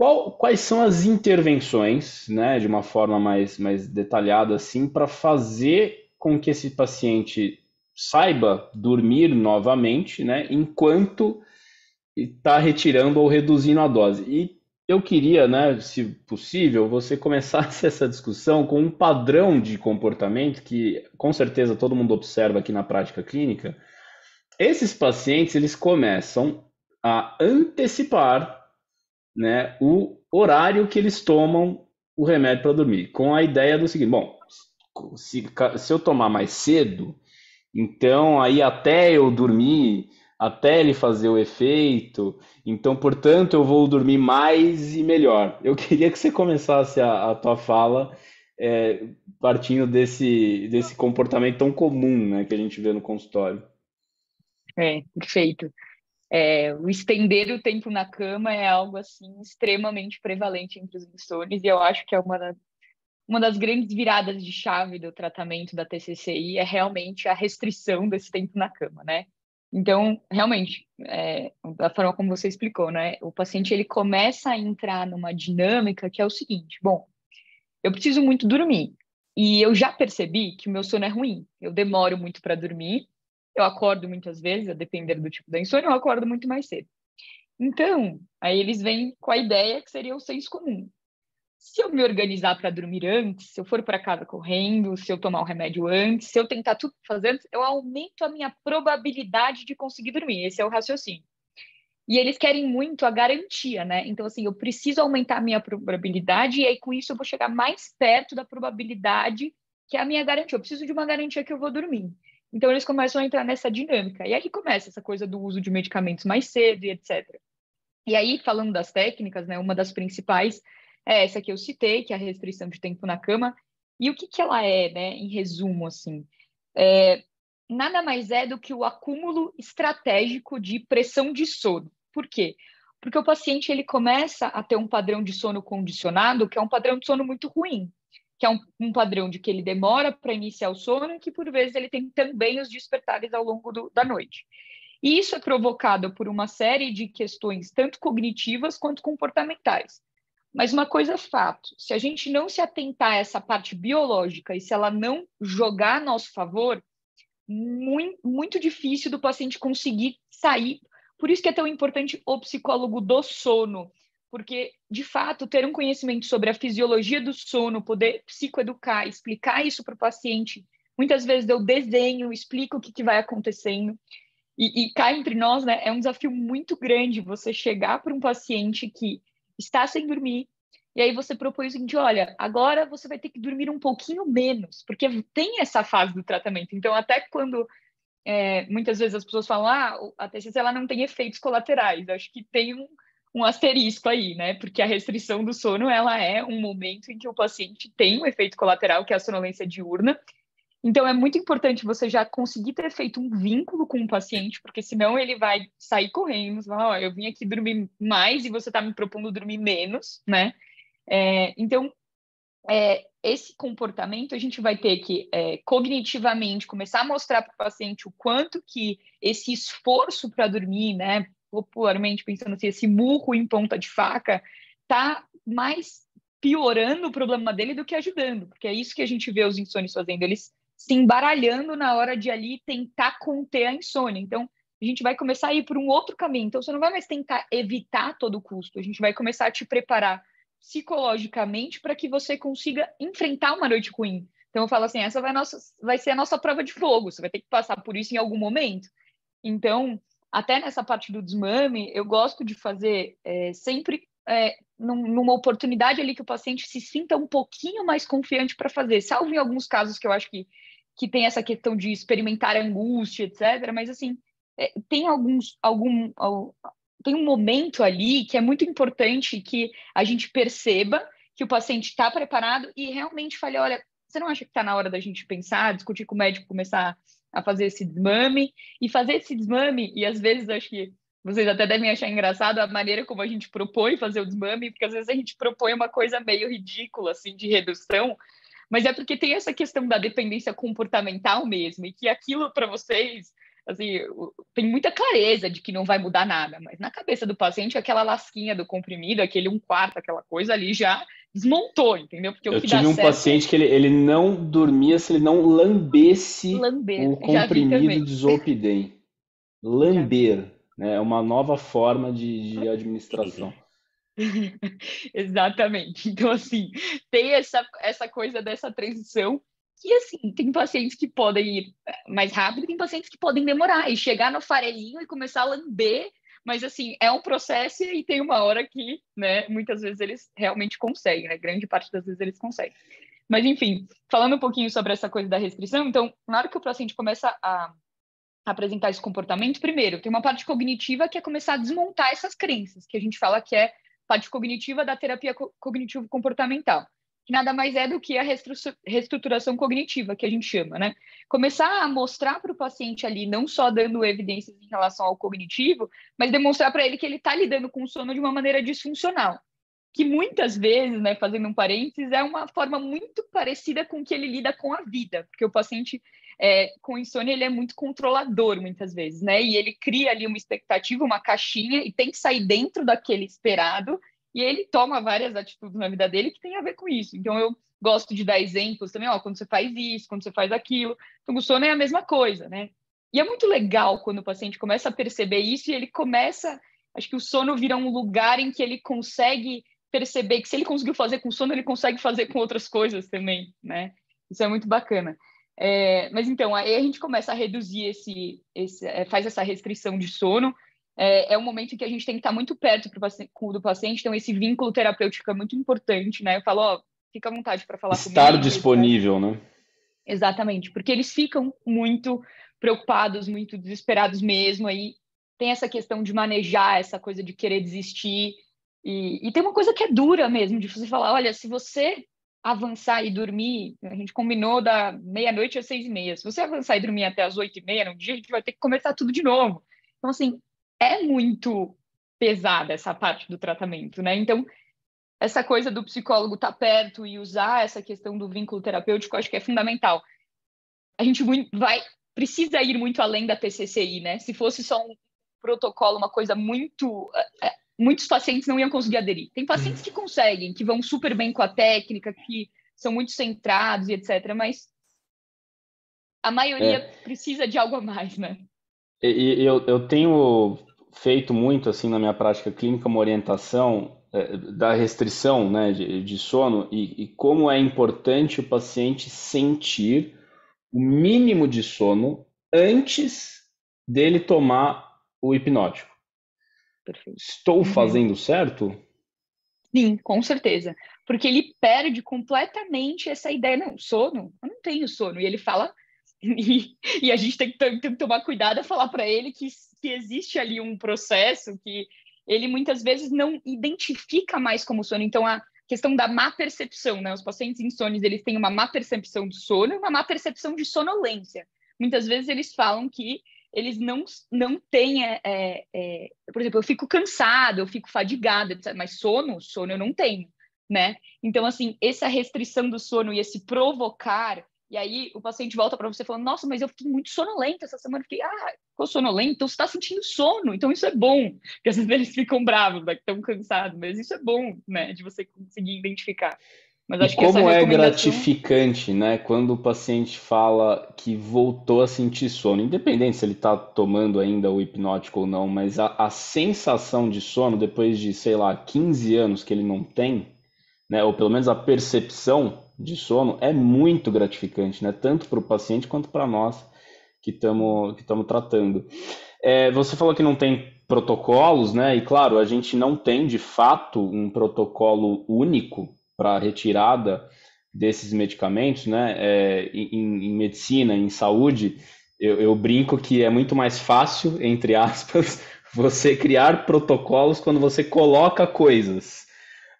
qual, quais são as intervenções, né, de uma forma mais, mais detalhada assim, para fazer com que esse paciente saiba dormir novamente, né, enquanto está retirando ou reduzindo a dose? E eu queria, né, se possível, você começasse essa discussão com um padrão de comportamento que, com certeza, todo mundo observa aqui na prática clínica. Esses pacientes, eles começam a antecipar né, o horário que eles tomam o remédio para dormir, com a ideia do seguinte: bom, se, se eu tomar mais cedo, então aí até eu dormir, até ele fazer o efeito, então portanto eu vou dormir mais e melhor. Eu queria que você começasse a, a tua fala é, partindo desse, desse comportamento tão comum né, que a gente vê no consultório. É, perfeito é, o estender o tempo na cama é algo assim extremamente prevalente entre os insônios e eu acho que é uma, da, uma das grandes viradas de chave do tratamento da TCCI é realmente a restrição desse tempo na cama, né? Então, realmente, é, da forma como você explicou, né? O paciente ele começa a entrar numa dinâmica que é o seguinte: bom, eu preciso muito dormir e eu já percebi que o meu sono é ruim. Eu demoro muito para dormir eu acordo muitas vezes, a depender do tipo da insônia, eu acordo muito mais cedo. Então, aí eles vêm com a ideia que seria o senso comum. Se eu me organizar para dormir antes, se eu for para casa correndo, se eu tomar o um remédio antes, se eu tentar tudo fazer antes, eu aumento a minha probabilidade de conseguir dormir. Esse é o raciocínio. E eles querem muito a garantia, né? Então, assim, eu preciso aumentar a minha probabilidade e aí com isso eu vou chegar mais perto da probabilidade que é a minha garantia. Eu preciso de uma garantia que eu vou dormir. Então, eles começam a entrar nessa dinâmica. E aí começa essa coisa do uso de medicamentos mais cedo e etc. E aí, falando das técnicas, né, uma das principais é essa que eu citei, que é a restrição de tempo na cama. E o que, que ela é, né, em resumo, assim? É, nada mais é do que o acúmulo estratégico de pressão de sono. Por quê? Porque o paciente ele começa a ter um padrão de sono condicionado, que é um padrão de sono muito ruim que é um, um padrão de que ele demora para iniciar o sono e que, por vezes, ele tem também os despertares ao longo do, da noite. E isso é provocado por uma série de questões, tanto cognitivas quanto comportamentais. Mas uma coisa é fato: se a gente não se atentar a essa parte biológica e se ela não jogar a nosso favor, muito, muito difícil do paciente conseguir sair. Por isso que é tão importante o psicólogo do sono, porque, de fato, ter um conhecimento sobre a fisiologia do sono, poder psicoeducar, explicar isso para o paciente, muitas vezes eu desenho, explico o que, que vai acontecendo, e, e cá entre nós, né, é um desafio muito grande você chegar para um paciente que está sem dormir, e aí você propõe o seguinte, olha, agora você vai ter que dormir um pouquinho menos, porque tem essa fase do tratamento. Então, até quando é, muitas vezes as pessoas falam, ah, a TCC ela não tem efeitos colaterais. Acho que tem um, um asterisco aí, né? Porque a restrição do sono, ela é um momento em que o paciente tem um efeito colateral, que é a sonolência diurna. Então, é muito importante você já conseguir ter feito um vínculo com o paciente, porque senão ele vai sair correndo, falar, oh, eu vim aqui dormir mais e você está me propondo dormir menos, né? É, então, é, esse comportamento a gente vai ter que é, cognitivamente começar a mostrar para o paciente o quanto que esse esforço para dormir, né, popularmente pensando assim, esse murro em ponta de faca, tá mais piorando o problema dele do que ajudando, porque é isso que a gente vê os insônios fazendo, eles se embaralhando na hora de ali tentar conter a insônia. Então, a gente vai começar a ir por um outro caminho. Então, você não vai mais tentar evitar todo custo, a gente vai começar a te preparar psicologicamente para que você consiga enfrentar uma noite ruim. Então eu falo assim, essa vai, nossa, vai ser a nossa prova de fogo, você vai ter que passar por isso em algum momento. Então, até nessa parte do desmame, eu gosto de fazer é, sempre é, numa oportunidade ali que o paciente se sinta um pouquinho mais confiante para fazer, salvo em alguns casos que eu acho que, que tem essa questão de experimentar angústia, etc. Mas assim, é, tem alguns, algum, tem um momento ali que é muito importante que a gente perceba que o paciente está preparado e realmente fale, olha, você não acha que está na hora da gente pensar, discutir com o médico, começar a fazer esse desmame. E fazer esse desmame e às vezes acho que vocês até devem achar engraçado a maneira como a gente propõe fazer o desmame, porque às vezes a gente propõe uma coisa meio ridícula assim de redução, mas é porque tem essa questão da dependência comportamental mesmo e que aquilo para vocês assim, tem muita clareza de que não vai mudar nada, mas na cabeça do paciente, aquela lasquinha do comprimido, aquele um quarto, aquela coisa ali já desmontou, entendeu? Porque eu tive um certo... paciente que ele, ele não dormia se ele não lambesse Lamber. o comprimido de Zolpidem. Lamber, né? É uma nova forma de, de administração. Exatamente. Então, assim, tem essa, essa coisa dessa transição que, assim, tem pacientes que podem ir eh, mais rápido, tem pacientes que podem demorar e chegar no farelinho e começar a lamber, mas, assim, é um processo e tem uma hora que, né, muitas vezes eles realmente conseguem, né? Grande parte das vezes eles conseguem. Mas, enfim, falando um pouquinho sobre essa coisa da restrição, então, na hora que o paciente começa a apresentar esse comportamento, primeiro, tem uma parte cognitiva que é começar a desmontar essas crenças, que a gente fala que é parte cognitiva da terapia cognitivo-comportamental que nada mais é do que a reestruturação cognitiva, que a gente chama, né? Começar a mostrar para o paciente ali, não só dando evidências em relação ao cognitivo, mas demonstrar para ele que ele está lidando com o sono de uma maneira disfuncional. Que muitas vezes, né, fazendo um parênteses, é uma forma muito parecida com que ele lida com a vida, porque o paciente é, com insônia ele é muito controlador muitas vezes, né? E ele cria ali uma expectativa, uma caixinha e tem que sair dentro daquele esperado e ele toma várias atitudes na vida dele que tem a ver com isso. Então, eu gosto de dar exemplos também, ó, quando você faz isso, quando você faz aquilo. Então, o sono é a mesma coisa, né? E é muito legal quando o paciente começa a perceber isso e ele começa. Acho que o sono vira um lugar em que ele consegue perceber que se ele conseguiu fazer com sono, ele consegue fazer com outras coisas também, né? Isso é muito bacana. É, mas então, aí a gente começa a reduzir esse, esse é, faz essa restrição de sono é, é um momento em que a gente tem que estar muito perto pro do paciente, então esse vínculo terapêutico é muito importante, né? Eu falo, ó, fica à vontade para falar Estar comigo. Estar disponível, né? Exatamente, porque eles ficam muito preocupados, muito desesperados mesmo, aí tem essa questão de manejar essa coisa de querer desistir, e, e tem uma coisa que é dura mesmo, de você falar, olha, se você avançar e dormir, a gente combinou da meia-noite às seis e meia, se você avançar e dormir até às oito e meia, no dia a gente vai ter que começar tudo de novo. Então, assim, é muito pesada essa parte do tratamento, né? Então, essa coisa do psicólogo estar tá perto e usar essa questão do vínculo terapêutico, acho que é fundamental. A gente vai precisa ir muito além da TCCI, né? Se fosse só um protocolo, uma coisa muito é, é, muitos pacientes não iam conseguir aderir. Tem pacientes que conseguem, que vão super bem com a técnica, que são muito centrados e etc, mas a maioria é. precisa de algo a mais, né? E, eu, eu tenho feito muito assim na minha prática clínica uma orientação é, da restrição né, de, de sono e, e, como é importante o paciente sentir o mínimo de sono antes dele tomar o hipnótico. Perfeito. Estou uhum. fazendo certo? Sim, com certeza. Porque ele perde completamente essa ideia, não, sono, eu não tenho sono. E ele fala E, e a gente tem que, tem que tomar cuidado a falar para ele que, que existe ali um processo que ele muitas vezes não identifica mais como sono. Então, a questão da má percepção, né? Os pacientes insônios, eles têm uma má percepção de sono e uma má percepção de sonolência. Muitas vezes eles falam que eles não, não têm, é, é, é por exemplo, eu fico cansado, eu fico fadigado, mas sono, sono eu não tenho, né? Então, assim, essa restrição do sono e esse provocar e aí o paciente volta para você falando, nossa, mas eu fiquei muito sonolento essa semana. Eu fiquei, ah, ficou sonolento? Então você está sentindo sono, então isso é bom. Porque às vezes eles ficam bravos, né, estão cansados, mas isso é bom, né, de você conseguir identificar. Mas acho e que como é recomendação... gratificante, né, quando o paciente fala que voltou a sentir sono, independente se ele está tomando ainda o hipnótico ou não, mas a, a sensação de sono depois de, sei lá, 15 anos que ele não tem, né, ou pelo menos a percepção de sono é muito gratificante, né? Tanto para o paciente quanto para nós que estamos que tratando. É, você falou que não tem protocolos, né? E claro, a gente não tem de fato um protocolo único para retirada desses medicamentos, né? É, em, em, medicina, em saúde, eu, eu brinco que é muito mais fácil, entre aspas, você criar protocolos quando você coloca coisas.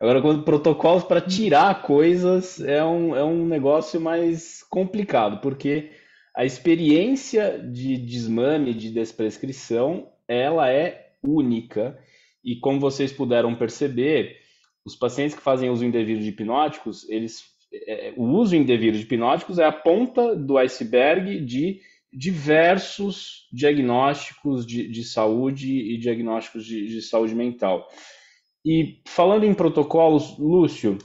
Agora, quando protocolos para tirar coisas é um, é um negócio mais complicado, porque a experiência de desmame, de desprescrição, ela é única. E como vocês puderam perceber, os pacientes que fazem uso indevido de hipnóticos, eles, é, o uso indevido de hipnóticos é a ponta do iceberg de diversos diagnósticos de, de saúde e diagnósticos de, de saúde mental. E falando em protocolos, Lúcio,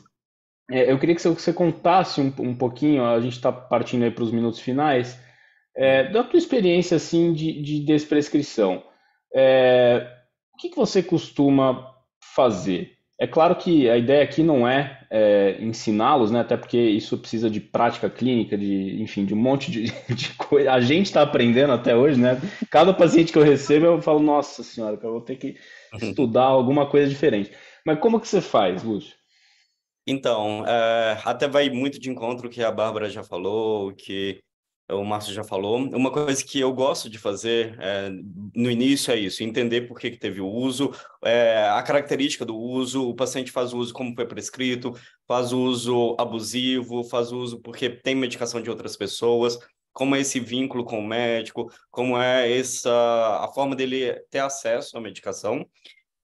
é, eu queria que você contasse um, um pouquinho, a gente está partindo aí para os minutos finais, é, da tua experiência assim de, de desprescrição. É, o que, que você costuma fazer? É claro que a ideia aqui não é, é ensiná-los, né? Até porque isso precisa de prática clínica, de, enfim, de um monte de, de coisa. A gente está aprendendo até hoje, né? Cada paciente que eu recebo, eu falo, nossa senhora, eu vou ter que estudar alguma coisa diferente. Mas como que você faz, Lúcio? Então, é, até vai muito de encontro que a Bárbara já falou, que o Márcio já falou. Uma coisa que eu gosto de fazer é, no início é isso, entender por que, que teve o uso, é, a característica do uso, o paciente faz o uso como foi prescrito, faz o uso abusivo, faz o uso porque tem medicação de outras pessoas, como é esse vínculo com o médico, como é essa a forma dele ter acesso à medicação.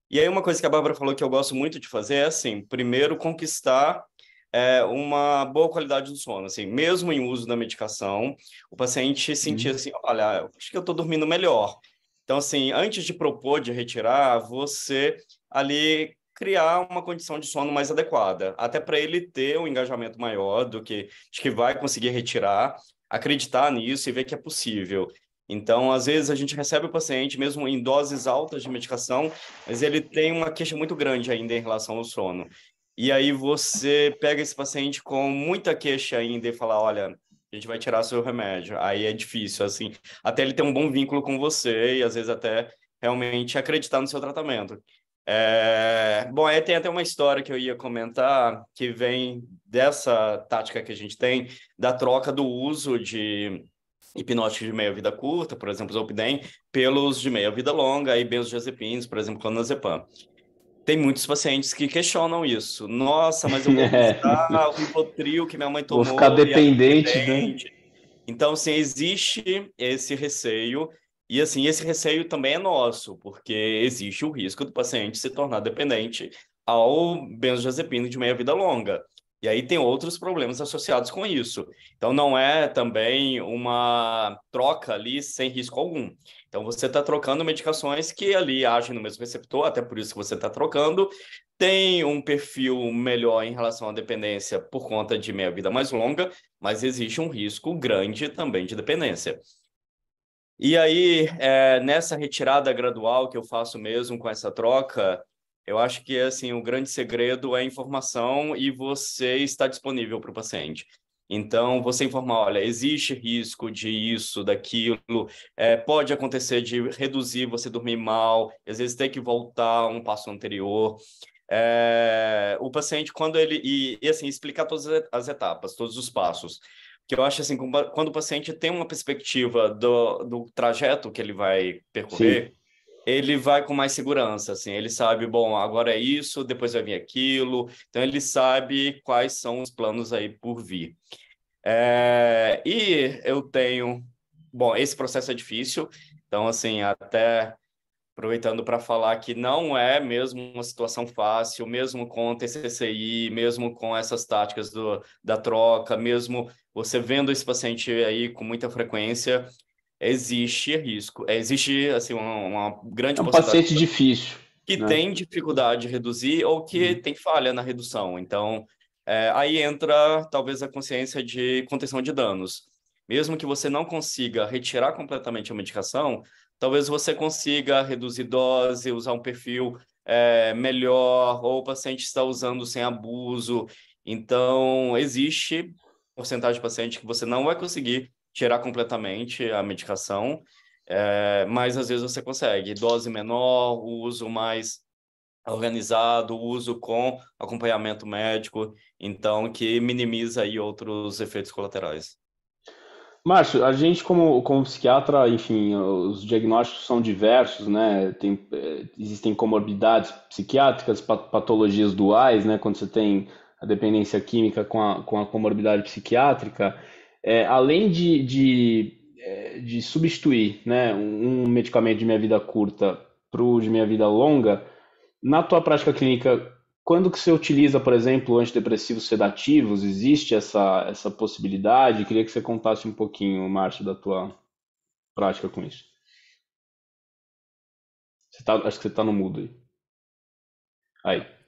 E aí uma coisa que a Bárbara falou que eu gosto muito de fazer é assim, primeiro conquistar é, uma boa qualidade do sono, assim, mesmo em uso da medicação, o paciente sentir uhum. assim, olha, acho que eu estou dormindo melhor. Então, assim, antes de propor de retirar, você ali criar uma condição de sono mais adequada, até para ele ter um engajamento maior do que de que vai conseguir retirar, acreditar nisso e ver que é possível. Então, às vezes, a gente recebe o paciente, mesmo em doses altas de medicação, mas ele tem uma queixa muito grande ainda em relação ao sono. E aí você pega esse paciente com muita queixa ainda e fala, olha, a gente vai tirar seu remédio. Aí é difícil, assim, até ele ter um bom vínculo com você e às vezes até realmente acreditar no seu tratamento. É... Bom, aí tem até uma história que eu ia comentar que vem dessa tática que a gente tem, da troca do uso de hipnóticos de meia-vida curta, por exemplo, Zolpidem, pelos de meia-vida longa, e benzodiazepines, por exemplo, clonazepam tem muitos pacientes que questionam isso. Nossa, mas eu vou usar o Rivotril que minha mãe tomou. Vou ficar dependente, né? Então, assim, existe esse receio. E, assim, esse receio também é nosso, porque existe o risco do paciente se tornar dependente ao benzodiazepina de meia vida longa. E aí tem outros problemas associados com isso. Então, não é também uma troca ali sem risco algum. Então, você está trocando medicações que ali agem no mesmo receptor, até por isso que você está trocando. Tem um perfil melhor em relação à dependência por conta de meia-vida mais longa, mas existe um risco grande também de dependência. E aí, é, nessa retirada gradual que eu faço mesmo com essa troca, eu acho que assim o grande segredo é informação e você está disponível para o paciente. Então, você informar, olha, existe risco de isso, daquilo, é, pode acontecer de reduzir você dormir mal, às vezes ter que voltar um passo anterior. É, o paciente, quando ele. E, e, assim, explicar todas as etapas, todos os passos. que eu acho assim, quando o paciente tem uma perspectiva do, do trajeto que ele vai percorrer, Sim. Ele vai com mais segurança, assim, ele sabe, bom, agora é isso, depois vai vir aquilo, então ele sabe quais são os planos aí por vir. É, e eu tenho, bom, esse processo é difícil, então assim, até aproveitando para falar que não é mesmo uma situação fácil, mesmo com o TCCI, mesmo com essas táticas do, da troca, mesmo você vendo esse paciente aí com muita frequência, existe risco, existe assim uma, uma grande é um paciente difícil que né? tem dificuldade de reduzir ou que uhum. tem falha na redução. Então, é, aí entra talvez a consciência de contenção de danos. Mesmo que você não consiga retirar completamente a medicação, talvez você consiga reduzir dose, usar um perfil é, melhor, ou o paciente está usando sem abuso. Então, existe porcentagem de paciente que você não vai conseguir tirar completamente a medicação, é, mas às vezes você consegue. Dose menor, uso mais organizado, uso com acompanhamento médico, então que minimiza aí outros efeitos colaterais. Márcio, a gente como, como psiquiatra, enfim, os diagnósticos são diversos, né? Tem, é, existem comorbidades psiquiátricas, patologias duais, né? Quando você tem a dependência química com a, com a comorbidade psiquiátrica, é, além de, de, é, de substituir né, um medicamento de minha vida curta para o de minha vida longa, na tua prática clínica, quando que você utiliza, por exemplo, antidepressivos sedativos? Existe essa, essa possibilidade? Queria que você contasse um pouquinho, Márcio, da tua prática com isso. Tá, acho que você está no mudo aí. Aí.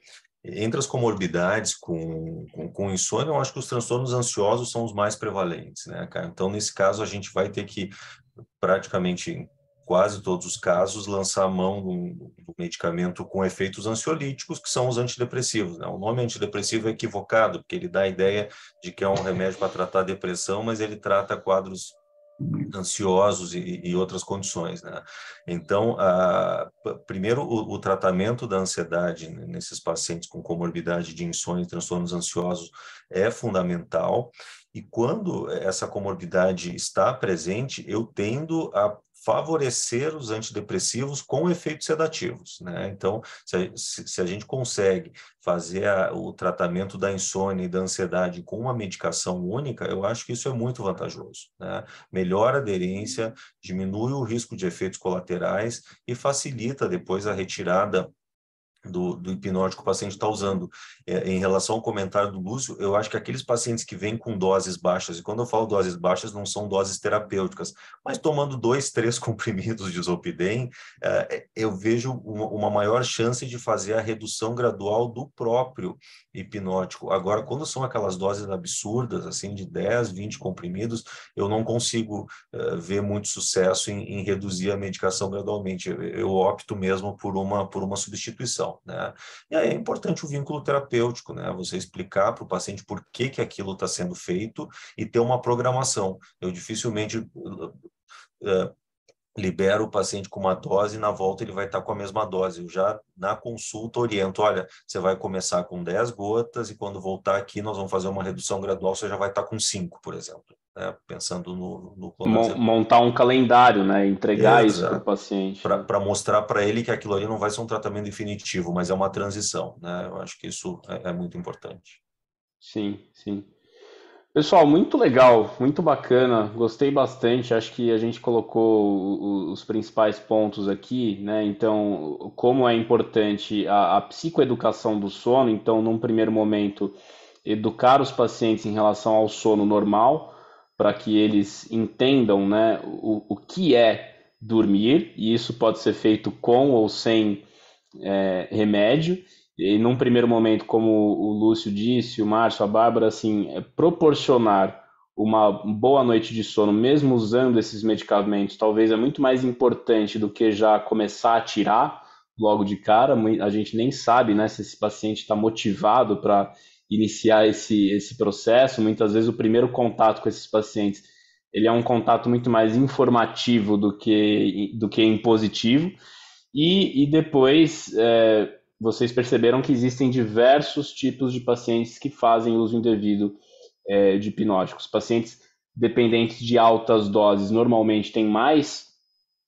Entre as comorbidades com, com, com, insônia, eu acho que os transtornos ansiosos são os mais prevalentes, né, cara? Então, nesse caso, a gente vai ter que, praticamente em quase todos os casos, lançar a mão do, do medicamento com efeitos ansiolíticos, que são os antidepressivos. Né? O nome antidepressivo é equivocado, porque ele dá a ideia de que é um remédio para tratar depressão, mas ele trata quadros ansiosos e, e, outras condições, né? Então, a, primeiro o, o, tratamento da ansiedade nesses pacientes com comorbidade de insônia e transtornos ansiosos é fundamental. E quando essa comorbidade está presente, eu tendo a favorecer os antidepressivos com efeitos sedativos, né? Então, se a, se a gente consegue fazer a, o tratamento da insônia e da ansiedade com uma medicação única, eu acho que isso é muito vantajoso, né? Melhora a aderência, diminui o risco de efeitos colaterais e facilita depois a retirada do, do hipnótico o paciente está usando. É, em relação ao comentário do Lúcio, eu acho que aqueles pacientes que vêm com doses baixas, e quando eu falo doses baixas, não são doses terapêuticas, mas tomando dois, três comprimidos de Zolpidem, é, eu vejo uma, uma, maior chance de fazer a redução gradual do próprio hipnótico. Agora, quando são aquelas doses absurdas, assim, de 10, 20 comprimidos, eu não consigo uh, ver muito sucesso em, em, reduzir a medicação gradualmente. Eu, eu opto mesmo por uma, por uma substituição né? E aí é importante o vínculo terapêutico, né? Você explicar para o paciente por que, que aquilo está sendo feito e ter uma programação. Eu dificilmente uh, libero o paciente com uma dose e na volta ele vai estar com a mesma dose. Eu já na consulta oriento, olha, você vai começar com 10 gotas e quando voltar aqui nós vamos fazer uma redução gradual, você já vai estar com 5, por exemplo. Né? Pensando no, no Montar um calendário, né? Entregar isso para o paciente. Para mostrar para ele que aquilo ali não vai ser um tratamento definitivo, mas é uma transição, né? Eu acho que isso é, é muito importante. Sim, sim. Pessoal, muito legal, muito bacana, gostei bastante. Acho que a gente colocou os principais pontos aqui, né? Então, como é importante a, a psicoeducação do sono. Então, num primeiro momento, educar os pacientes em relação ao sono normal, para que eles entendam, né, o, o que é dormir. E isso pode ser feito com ou sem é, remédio. E num primeiro momento, como o Lúcio disse, o Márcio, a Bárbara, assim, é proporcionar uma boa noite de sono, mesmo usando esses medicamentos, talvez é muito mais importante do que já começar a tirar logo de cara. A gente nem sabe né, se esse paciente está motivado para iniciar esse, esse processo. Muitas vezes o primeiro contato com esses pacientes ele é um contato muito mais informativo do que, do que impositivo. E, e depois é, vocês perceberam que existem diversos tipos de pacientes que fazem uso indevido é, de hipnóticos. Pacientes dependentes de altas doses normalmente têm mais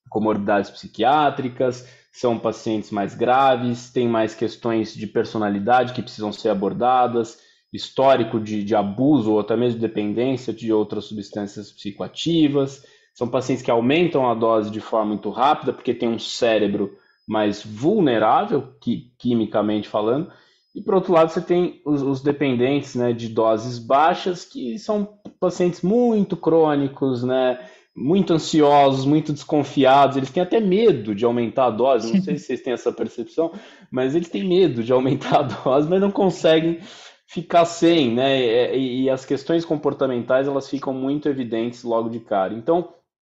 comorbidades psiquiátricas, são pacientes mais graves, têm mais questões de personalidade que precisam ser abordadas, histórico de, de abuso ou até mesmo dependência de outras substâncias psicoativas. São pacientes que aumentam a dose de forma muito rápida porque tem um cérebro mais vulnerável, que, quimicamente falando, e por outro lado, você tem os, os, dependentes né, de doses baixas, que são pacientes muito crônicos, né, muito ansiosos, muito desconfiados. Eles têm até medo de aumentar a dose. Não sei se vocês têm essa percepção, mas eles têm medo de aumentar a dose, mas não conseguem ficar sem, né? E, e as questões comportamentais elas ficam muito evidentes logo de cara. Então,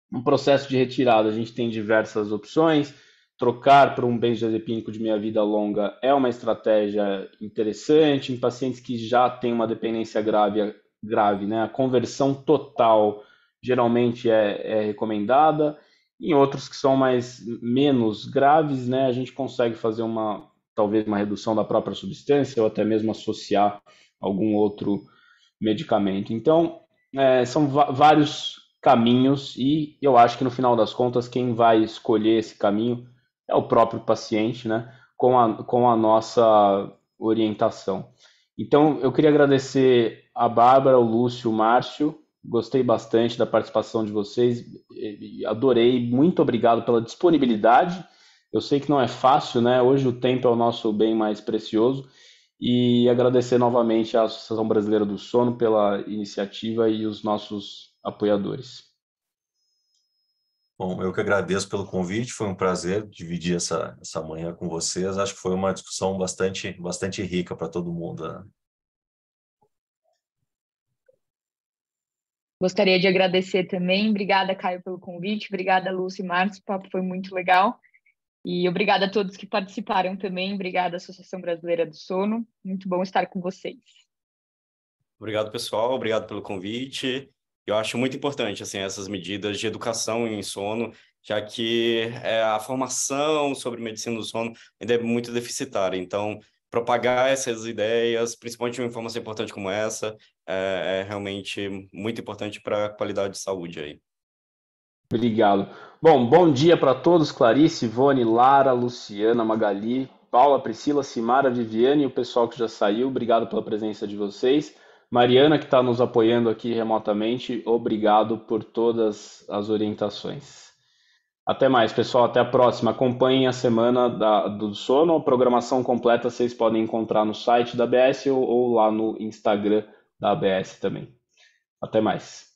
no processo de retirada, a gente tem diversas opções trocar para um benzodiazepínico de meia vida longa é uma estratégia interessante em pacientes que já têm uma dependência grave, grave né? A conversão total geralmente é, é recomendada. Em outros que são mais menos graves, né, a gente consegue fazer uma talvez uma redução da própria substância ou até mesmo associar algum outro medicamento. Então, é, são vários caminhos e eu acho que no final das contas quem vai escolher esse caminho é o próprio paciente, né, com a, com a nossa orientação. Então, eu queria agradecer a Bárbara, o Lúcio, o Márcio, gostei bastante da participação de vocês, adorei, muito obrigado pela disponibilidade. Eu sei que não é fácil, né? Hoje o tempo é o nosso bem mais precioso. E agradecer novamente à Associação Brasileira do Sono pela iniciativa e os nossos apoiadores. Bom, eu que agradeço pelo convite, foi um prazer dividir essa, essa manhã com vocês. Acho que foi uma discussão bastante, bastante rica para todo mundo. Né? Gostaria de agradecer também. Obrigada, Caio, pelo convite. Obrigada, Lúcia e Marcos. O papo foi muito legal. E obrigada a todos que participaram também. Obrigada, Associação Brasileira do Sono. Muito bom estar com vocês. Obrigado, pessoal. Obrigado pelo convite. Eu acho muito importante assim essas medidas de educação em sono, já que é, a formação sobre medicina do sono ainda é muito deficitária. Então, propagar essas ideias, principalmente uma informação importante como essa, é, é realmente muito importante para a qualidade de saúde aí. Obrigado. Bom, bom dia para todos, Clarice, Ivone, Lara, Luciana, Magali, Paula, Priscila, Simara, Viviane e o pessoal que já saiu. Obrigado pela presença de vocês. Mariana, que está nos apoiando aqui remotamente, obrigado por todas as orientações. Até mais, pessoal. Até a próxima. Acompanhem a semana da, do sono. A programação completa vocês podem encontrar no site da ABS ou, ou lá no Instagram da ABS também. Até mais.